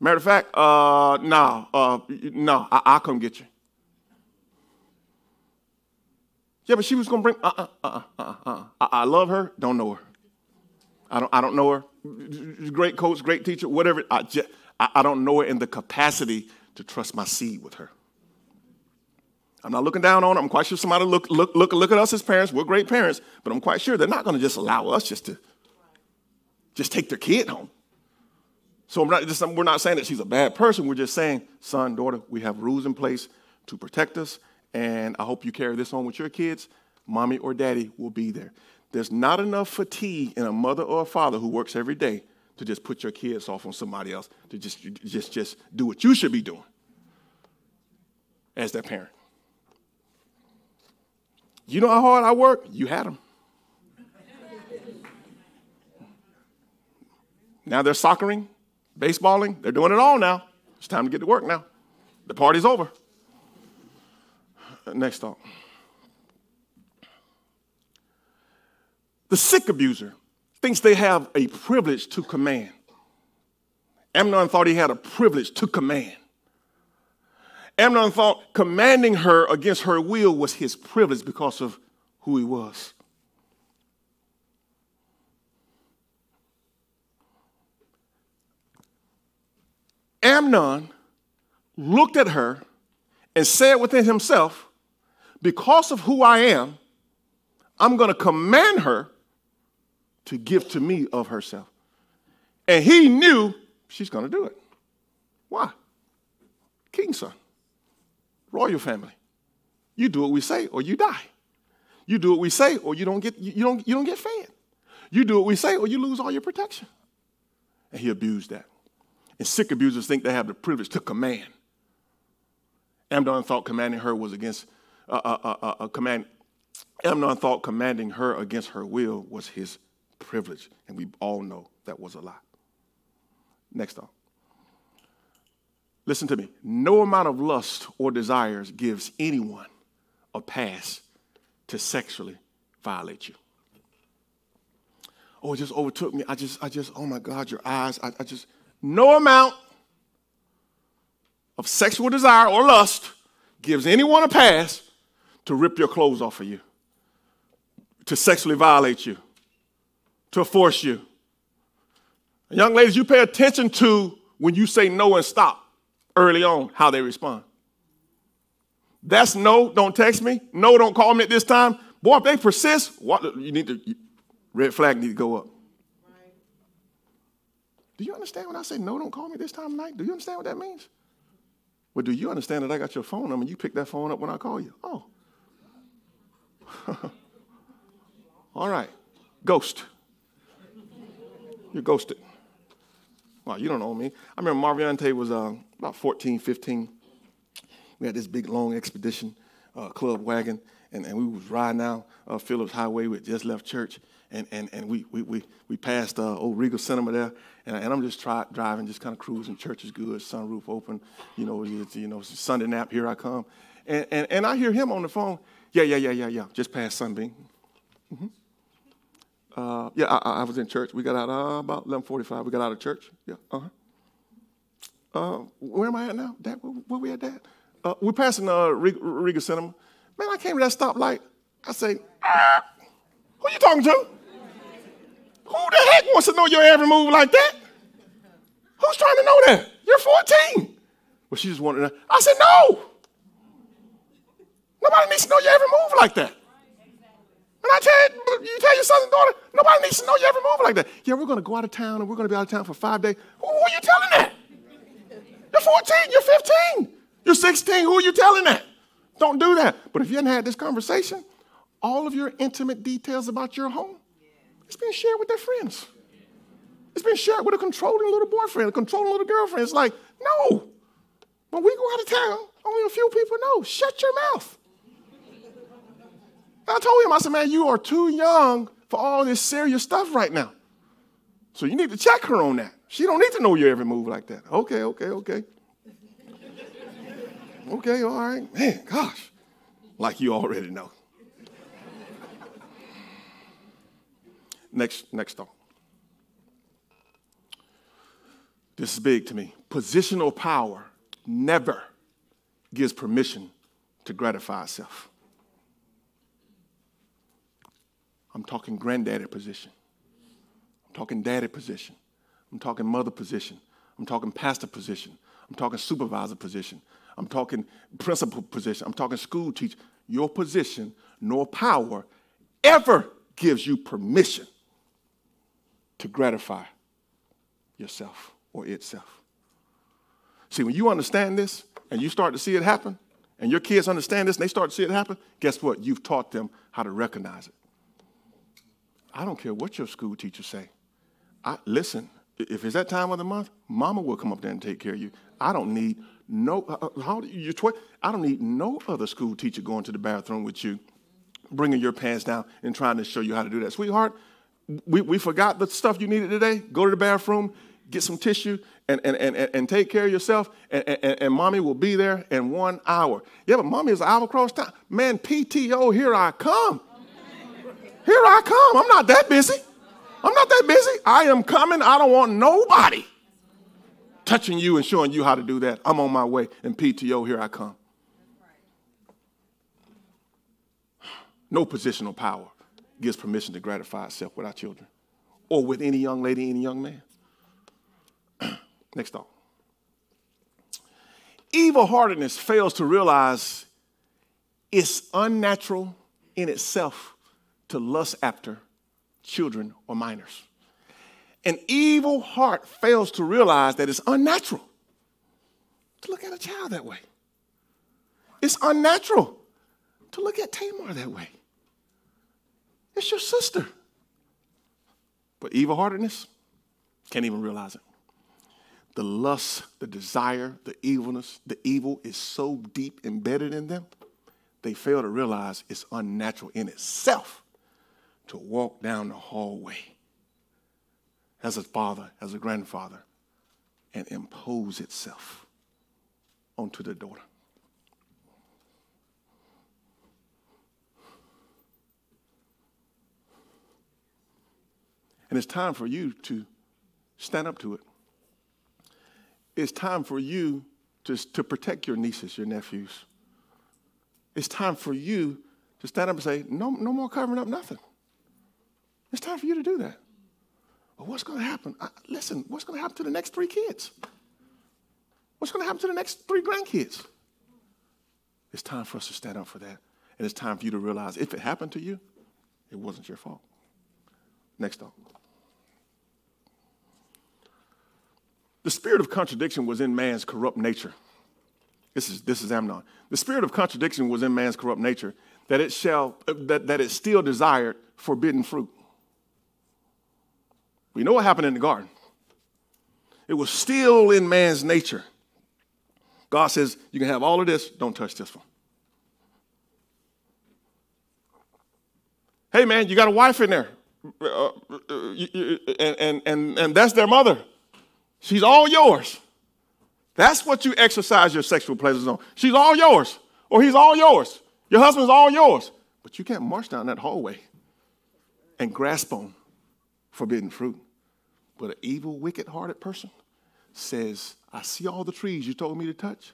Matter of fact, uh, no, uh, no, I- will come get you. Yeah, but she was gonna bring. Uh, uh, uh, uh, uh. I-, I love her. Don't know her. I don't. I don't know her. Great coach, great teacher, whatever. I just, I, don't know her in the capacity to trust my seed with her. I'm not looking down on her. I'm quite sure somebody look, look, look, look at us as parents. We're great parents, but I'm quite sure they're not going to just allow us just to just take their kid home. So not just, we're not saying that she's a bad person. We're just saying, son, daughter, we have rules in place to protect us, and I hope you carry this on with your kids. Mommy or daddy will be there. There's not enough fatigue in a mother or a father who works every day to just put your kids off on somebody else, to just, just, just do what you should be doing as their parent. You know how hard I work? You had them. now they're soccering, baseballing, they're doing it all now. It's time to get to work now. The party's over. Next thought. The sick abuser thinks they have a privilege to command. Amnon thought he had a privilege to command. Amnon thought commanding her against her will was his privilege because of who he was. Amnon looked at her and said within himself, Because of who I am, I'm going to command her to give to me of herself. And he knew she's going to do it. Why? King's son, royal family. You do what we say or you die. You do what we say or you don't get, you don't, you don't get fed. You do what we say or you lose all your protection. And he abused that. And sick abusers think they have the privilege to command. Amnon thought commanding her was against, uh, uh, uh, uh, uh command, Amnon thought commanding her against her will was his privilege. And we all know that was a lie. Next thought. Listen to me. No amount of lust or desires gives anyone a pass to sexually violate you. Oh, it just overtook me. I just, I just, oh my God, your eyes. I, I just, no amount of sexual desire or lust gives anyone a pass to rip your clothes off of you, to sexually violate you to force you. Young ladies, you pay attention to when you say no and stop early on, how they respond. That's no, don't text me. No, don't call me at this time. Boy, if they persist, what you need to red flag need to go up. Do you understand when I say no, don't call me this time of night? Do you understand what that means? Well, do you understand that I got your phone number and you pick that phone up when I call you? Oh. All right. Ghost. You're ghosted. Well, you don't know me. I remember Marviante was uh, about 14, 15. We had this big, long expedition uh, club wagon, and, and we was riding out uh, Phillips Highway. We just left church, and, and, and we, we, we, we passed uh, old Regal Cinema there, and, and I'm just try, driving, just kind of cruising. Church is good, sunroof open, you know, you know, Sunday nap, here I come. And, and, and I hear him on the phone, yeah, yeah, yeah, yeah, yeah, just past Sunbeam. Mm-hmm. Uh, yeah, I, I, was in church. We got out uh, about 11:45. We got out of church. Yeah. Uh-huh. Uh, where am I at now? Dad, where, where we at, Dad? Uh, we're passing uh, Regal Cinema. Man, I came to that stoplight. I say, ah, who you talking to? Who the heck wants to know your every move like that? Who's trying to know that? You're 14. Well, she just wanted to. I said, no. Nobody needs to know your every move like that. And I tell you, you tell your son and daughter, nobody needs to know you every move like that. Yeah, we're going to go out of town and we're going to be out of town for five days. Who, who are you telling that? You're 14, you're 15, you're 16. Who are you telling that? Don't do that. But if you hadn't had this conversation, all of your intimate details about your home, it's being shared with their friends. It's been shared with a controlling little boyfriend, a controlling little girlfriend. It's like, no. When we go out of town, only a few people know. Shut your mouth. I told him, I said, man, you are too young for all this serious stuff right now. So you need to check her on that. She don't need to know your every move like that. Okay, okay, okay. okay, all right. Man, gosh. Like you already know. next, next thought. This is big to me. Positional power never gives permission to gratify itself. I'm talking granddaddy position. I'm talking daddy position. I'm talking mother position. I'm talking pastor position. I'm talking supervisor position. I'm talking principal position. I'm talking school teacher. Your position nor power ever gives you permission to gratify yourself or itself. See, when you understand this and you start to see it happen, and your kids understand this and they start to see it happen, guess what? You've taught them how to recognize it. I don't care what your school teachers say. I, listen, if it's that time of the month, mama will come up there and take care of you. I don't need no, uh, uh how you tw- I don't need no other school teacher going to the bathroom with you, bringing your pants down and trying to show you how to do that. Sweetheart, we, we forgot the stuff you needed today. Go to the bathroom, get some tissue, and, and, and, and take care of yourself, and, and, and mommy will be there in one hour. Yeah, but mommy is an hour across town. Man, PTO, here I come. Here I come. I'm not that busy. I'm not that busy. I am coming. I don't want nobody touching you and showing you how to do that. I'm on my way. And PTO, here I come. No positional power gives permission to gratify itself with our children or with any young lady, any young man. Next thought. Evil heartedness fails to realize it's unnatural in itself to lust after children or minors. An evil heart fails to realize that it's unnatural to look at a child that way. It's unnatural to look at Tamar that way. It's your sister. But evil heartedness can't even realize it. The lust, the desire, the evilness, the evil is so deep embedded in them, they fail to realize it's unnatural in itself to walk down the hallway as a father, as a grandfather, and impose itself onto the daughter. And it's time for you to stand up to it. It's time for you to, to protect your nieces, your nephews. It's time for you to stand up and say, no, no more covering up nothing. It's time for you to do that. What's going to happen? I, listen, what's going to happen to the next three kids? What's going to happen to the next three grandkids? It's time for us to stand up for that. And it's time for you to realize if it happened to you, it wasn't your fault. Next thought. The spirit of contradiction was in man's corrupt nature. This is, this is Amnon. The spirit of contradiction was in man's corrupt nature, that it shall that, that it still desired forbidden fruit. We know what happened in the garden. It was still in man's nature. God says, You can have all of this, don't touch this one. Hey, man, you got a wife in there. Uh, uh, and, and, and, and that's their mother. She's all yours. That's what you exercise your sexual pleasures on. She's all yours, or he's all yours. Your husband's all yours. But you can't march down that hallway and grasp on forbidden fruit. But an evil, wicked hearted person says, I see all the trees you told me to touch,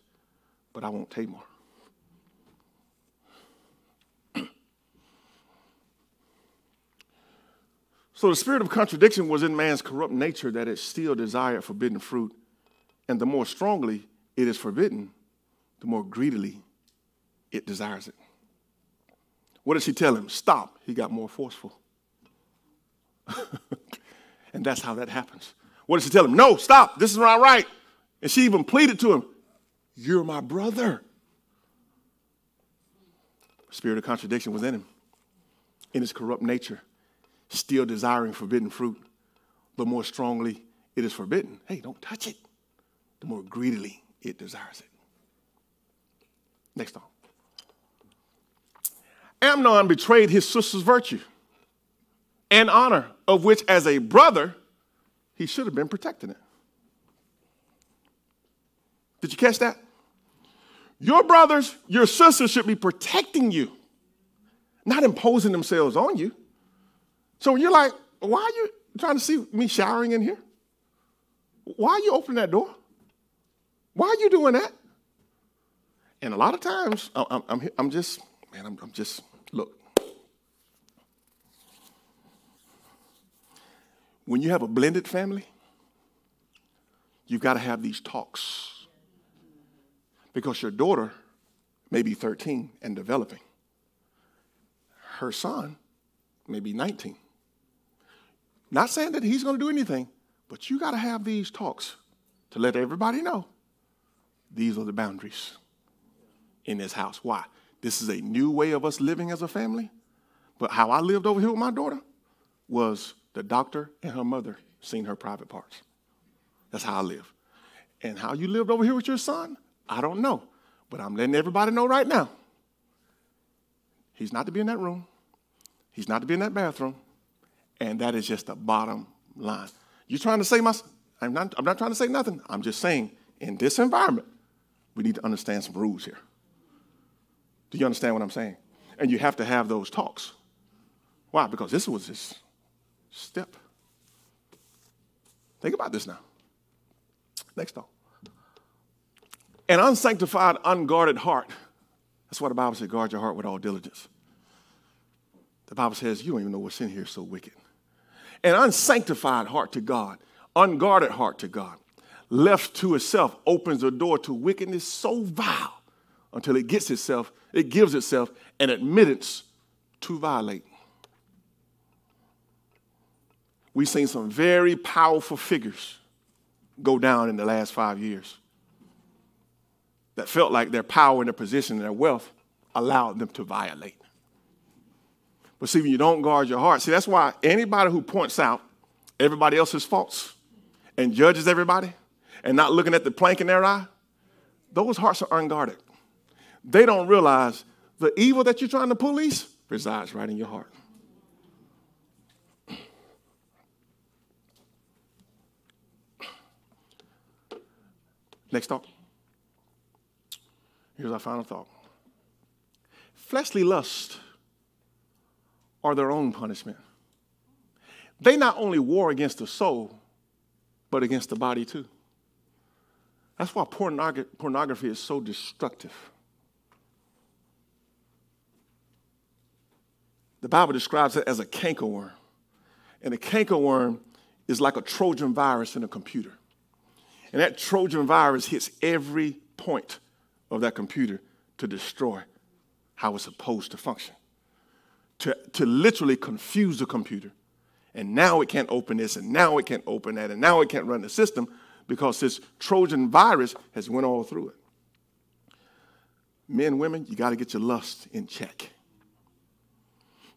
but I won't Tamar. so the spirit of contradiction was in man's corrupt nature that it still desired forbidden fruit. And the more strongly it is forbidden, the more greedily it desires it. What does she tell him? Stop. He got more forceful. and that's how that happens. What does she tell him? No, stop. This is not right. And she even pleaded to him, You're my brother. Spirit of contradiction was in him, in his corrupt nature, still desiring forbidden fruit. The more strongly it is forbidden, hey, don't touch it, the more greedily it desires it. Next on. Amnon betrayed his sister's virtue and honor, of which, as a brother, he should have been protecting it. Did you catch that? Your brothers, your sisters should be protecting you, not imposing themselves on you. So you're like, why are you trying to see me showering in here? Why are you opening that door? Why are you doing that? And a lot of times, I'm, I'm, I'm just, man, I'm, I'm just, look. When you have a blended family, you've got to have these talks. Because your daughter may be 13 and developing, her son may be 19. Not saying that he's going to do anything, but you got to have these talks to let everybody know these are the boundaries in this house. Why? This is a new way of us living as a family. But how I lived over here with my daughter was the doctor and her mother seen her private parts. That's how I live. And how you lived over here with your son, I don't know. But I'm letting everybody know right now. He's not to be in that room. He's not to be in that bathroom. And that is just the bottom line. You're trying to say my I'm not I'm not trying to say nothing. I'm just saying in this environment, we need to understand some rules here. Do you understand what I'm saying? And you have to have those talks. Why? Because this was his step. Think about this now. Next thought. An unsanctified, unguarded heart. That's why the Bible says, guard your heart with all diligence. The Bible says, you don't even know what's in here so wicked. An unsanctified heart to God, unguarded heart to God, left to itself, opens a door to wickedness so vile until it gets itself, it gives itself an admittance to violate. We've seen some very powerful figures go down in the last five years that felt like their power and their position and their wealth allowed them to violate. But see, when you don't guard your heart, see, that's why anybody who points out everybody else's faults and judges everybody and not looking at the plank in their eye, those hearts are unguarded. They don't realize the evil that you're trying to police resides right in your heart. Next thought. Here's our final thought. Fleshly lust are their own punishment. They not only war against the soul, but against the body too. That's why pornography is so destructive. The Bible describes it as a cankerworm. And a cankerworm is like a Trojan virus in a computer. And that Trojan virus hits every point of that computer to destroy how it's supposed to function, to, to literally confuse the computer. And now it can't open this, and now it can't open that, and now it can't run the system because this Trojan virus has went all through it. Men, women, you got to get your lust in check.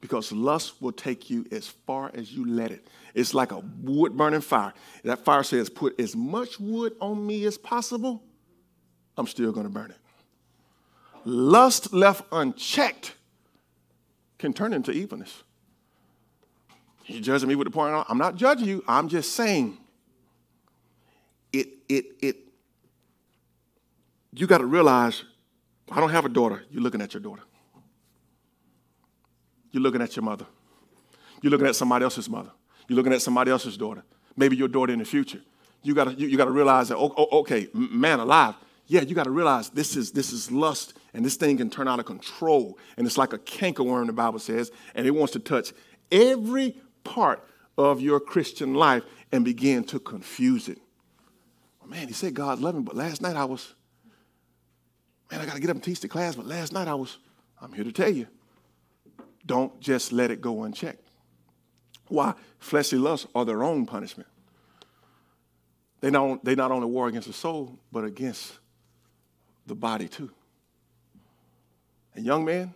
Because lust will take you as far as you let it. It's like a wood burning fire. That fire says, put as much wood on me as possible, I'm still going to burn it. Lust left unchecked can turn into evilness. You judging me with the point? I'm not judging you. I'm just saying it, it, it, you got to realize I don't have a daughter. You're looking at your daughter. You're looking at your mother. You're looking at somebody else's mother. You're looking at somebody else's daughter. Maybe your daughter in the future. You got to you, you got to realize that. Oh, oh, okay, man alive. Yeah, you got to realize this is this is lust, and this thing can turn out of control, and it's like a cankerworm. The Bible says, and it wants to touch every part of your Christian life and begin to confuse it. Oh, man, he said God love me, but last night I was. Man, I got to get up and teach the class, but last night I was. I'm here to tell you, don't just let it go unchecked. Why? Fleshly lusts are their own punishment. They not, they not only war against the soul, but against the body too. And young man,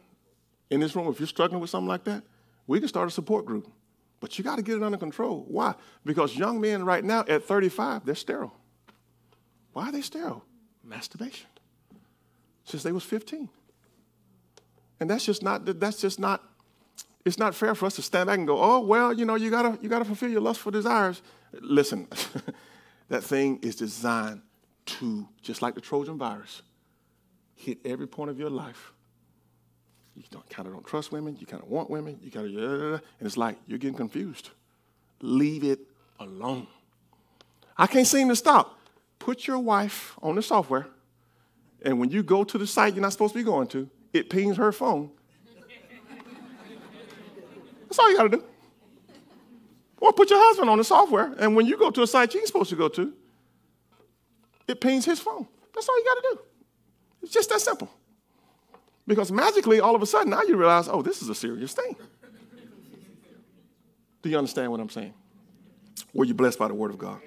in this room, if you're struggling with something like that, we can start a support group. But you got to get it under control. Why? Because young men right now at 35, they're sterile. Why are they sterile? Masturbation. Since they was 15. And that's just not that's just not it's not fair for us to stand back and go, oh, well, you know, you gotta, you gotta fulfill your lustful desires. Listen, that thing is designed to, just like the Trojan virus, hit every point of your life. You kind of don't trust women, you kind of want women, you kind of, and it's like you're getting confused. Leave it alone. I can't seem to stop. Put your wife on the software, and when you go to the site you're not supposed to be going to, it pings her phone that's all you got to do. Or put your husband on the software, and when you go to a site you ain't supposed to go to, it pings his phone. That's all you got to do. It's just that simple. Because magically, all of a sudden, now you realize, oh, this is a serious thing. do you understand what I'm saying? Were you blessed by the word of God?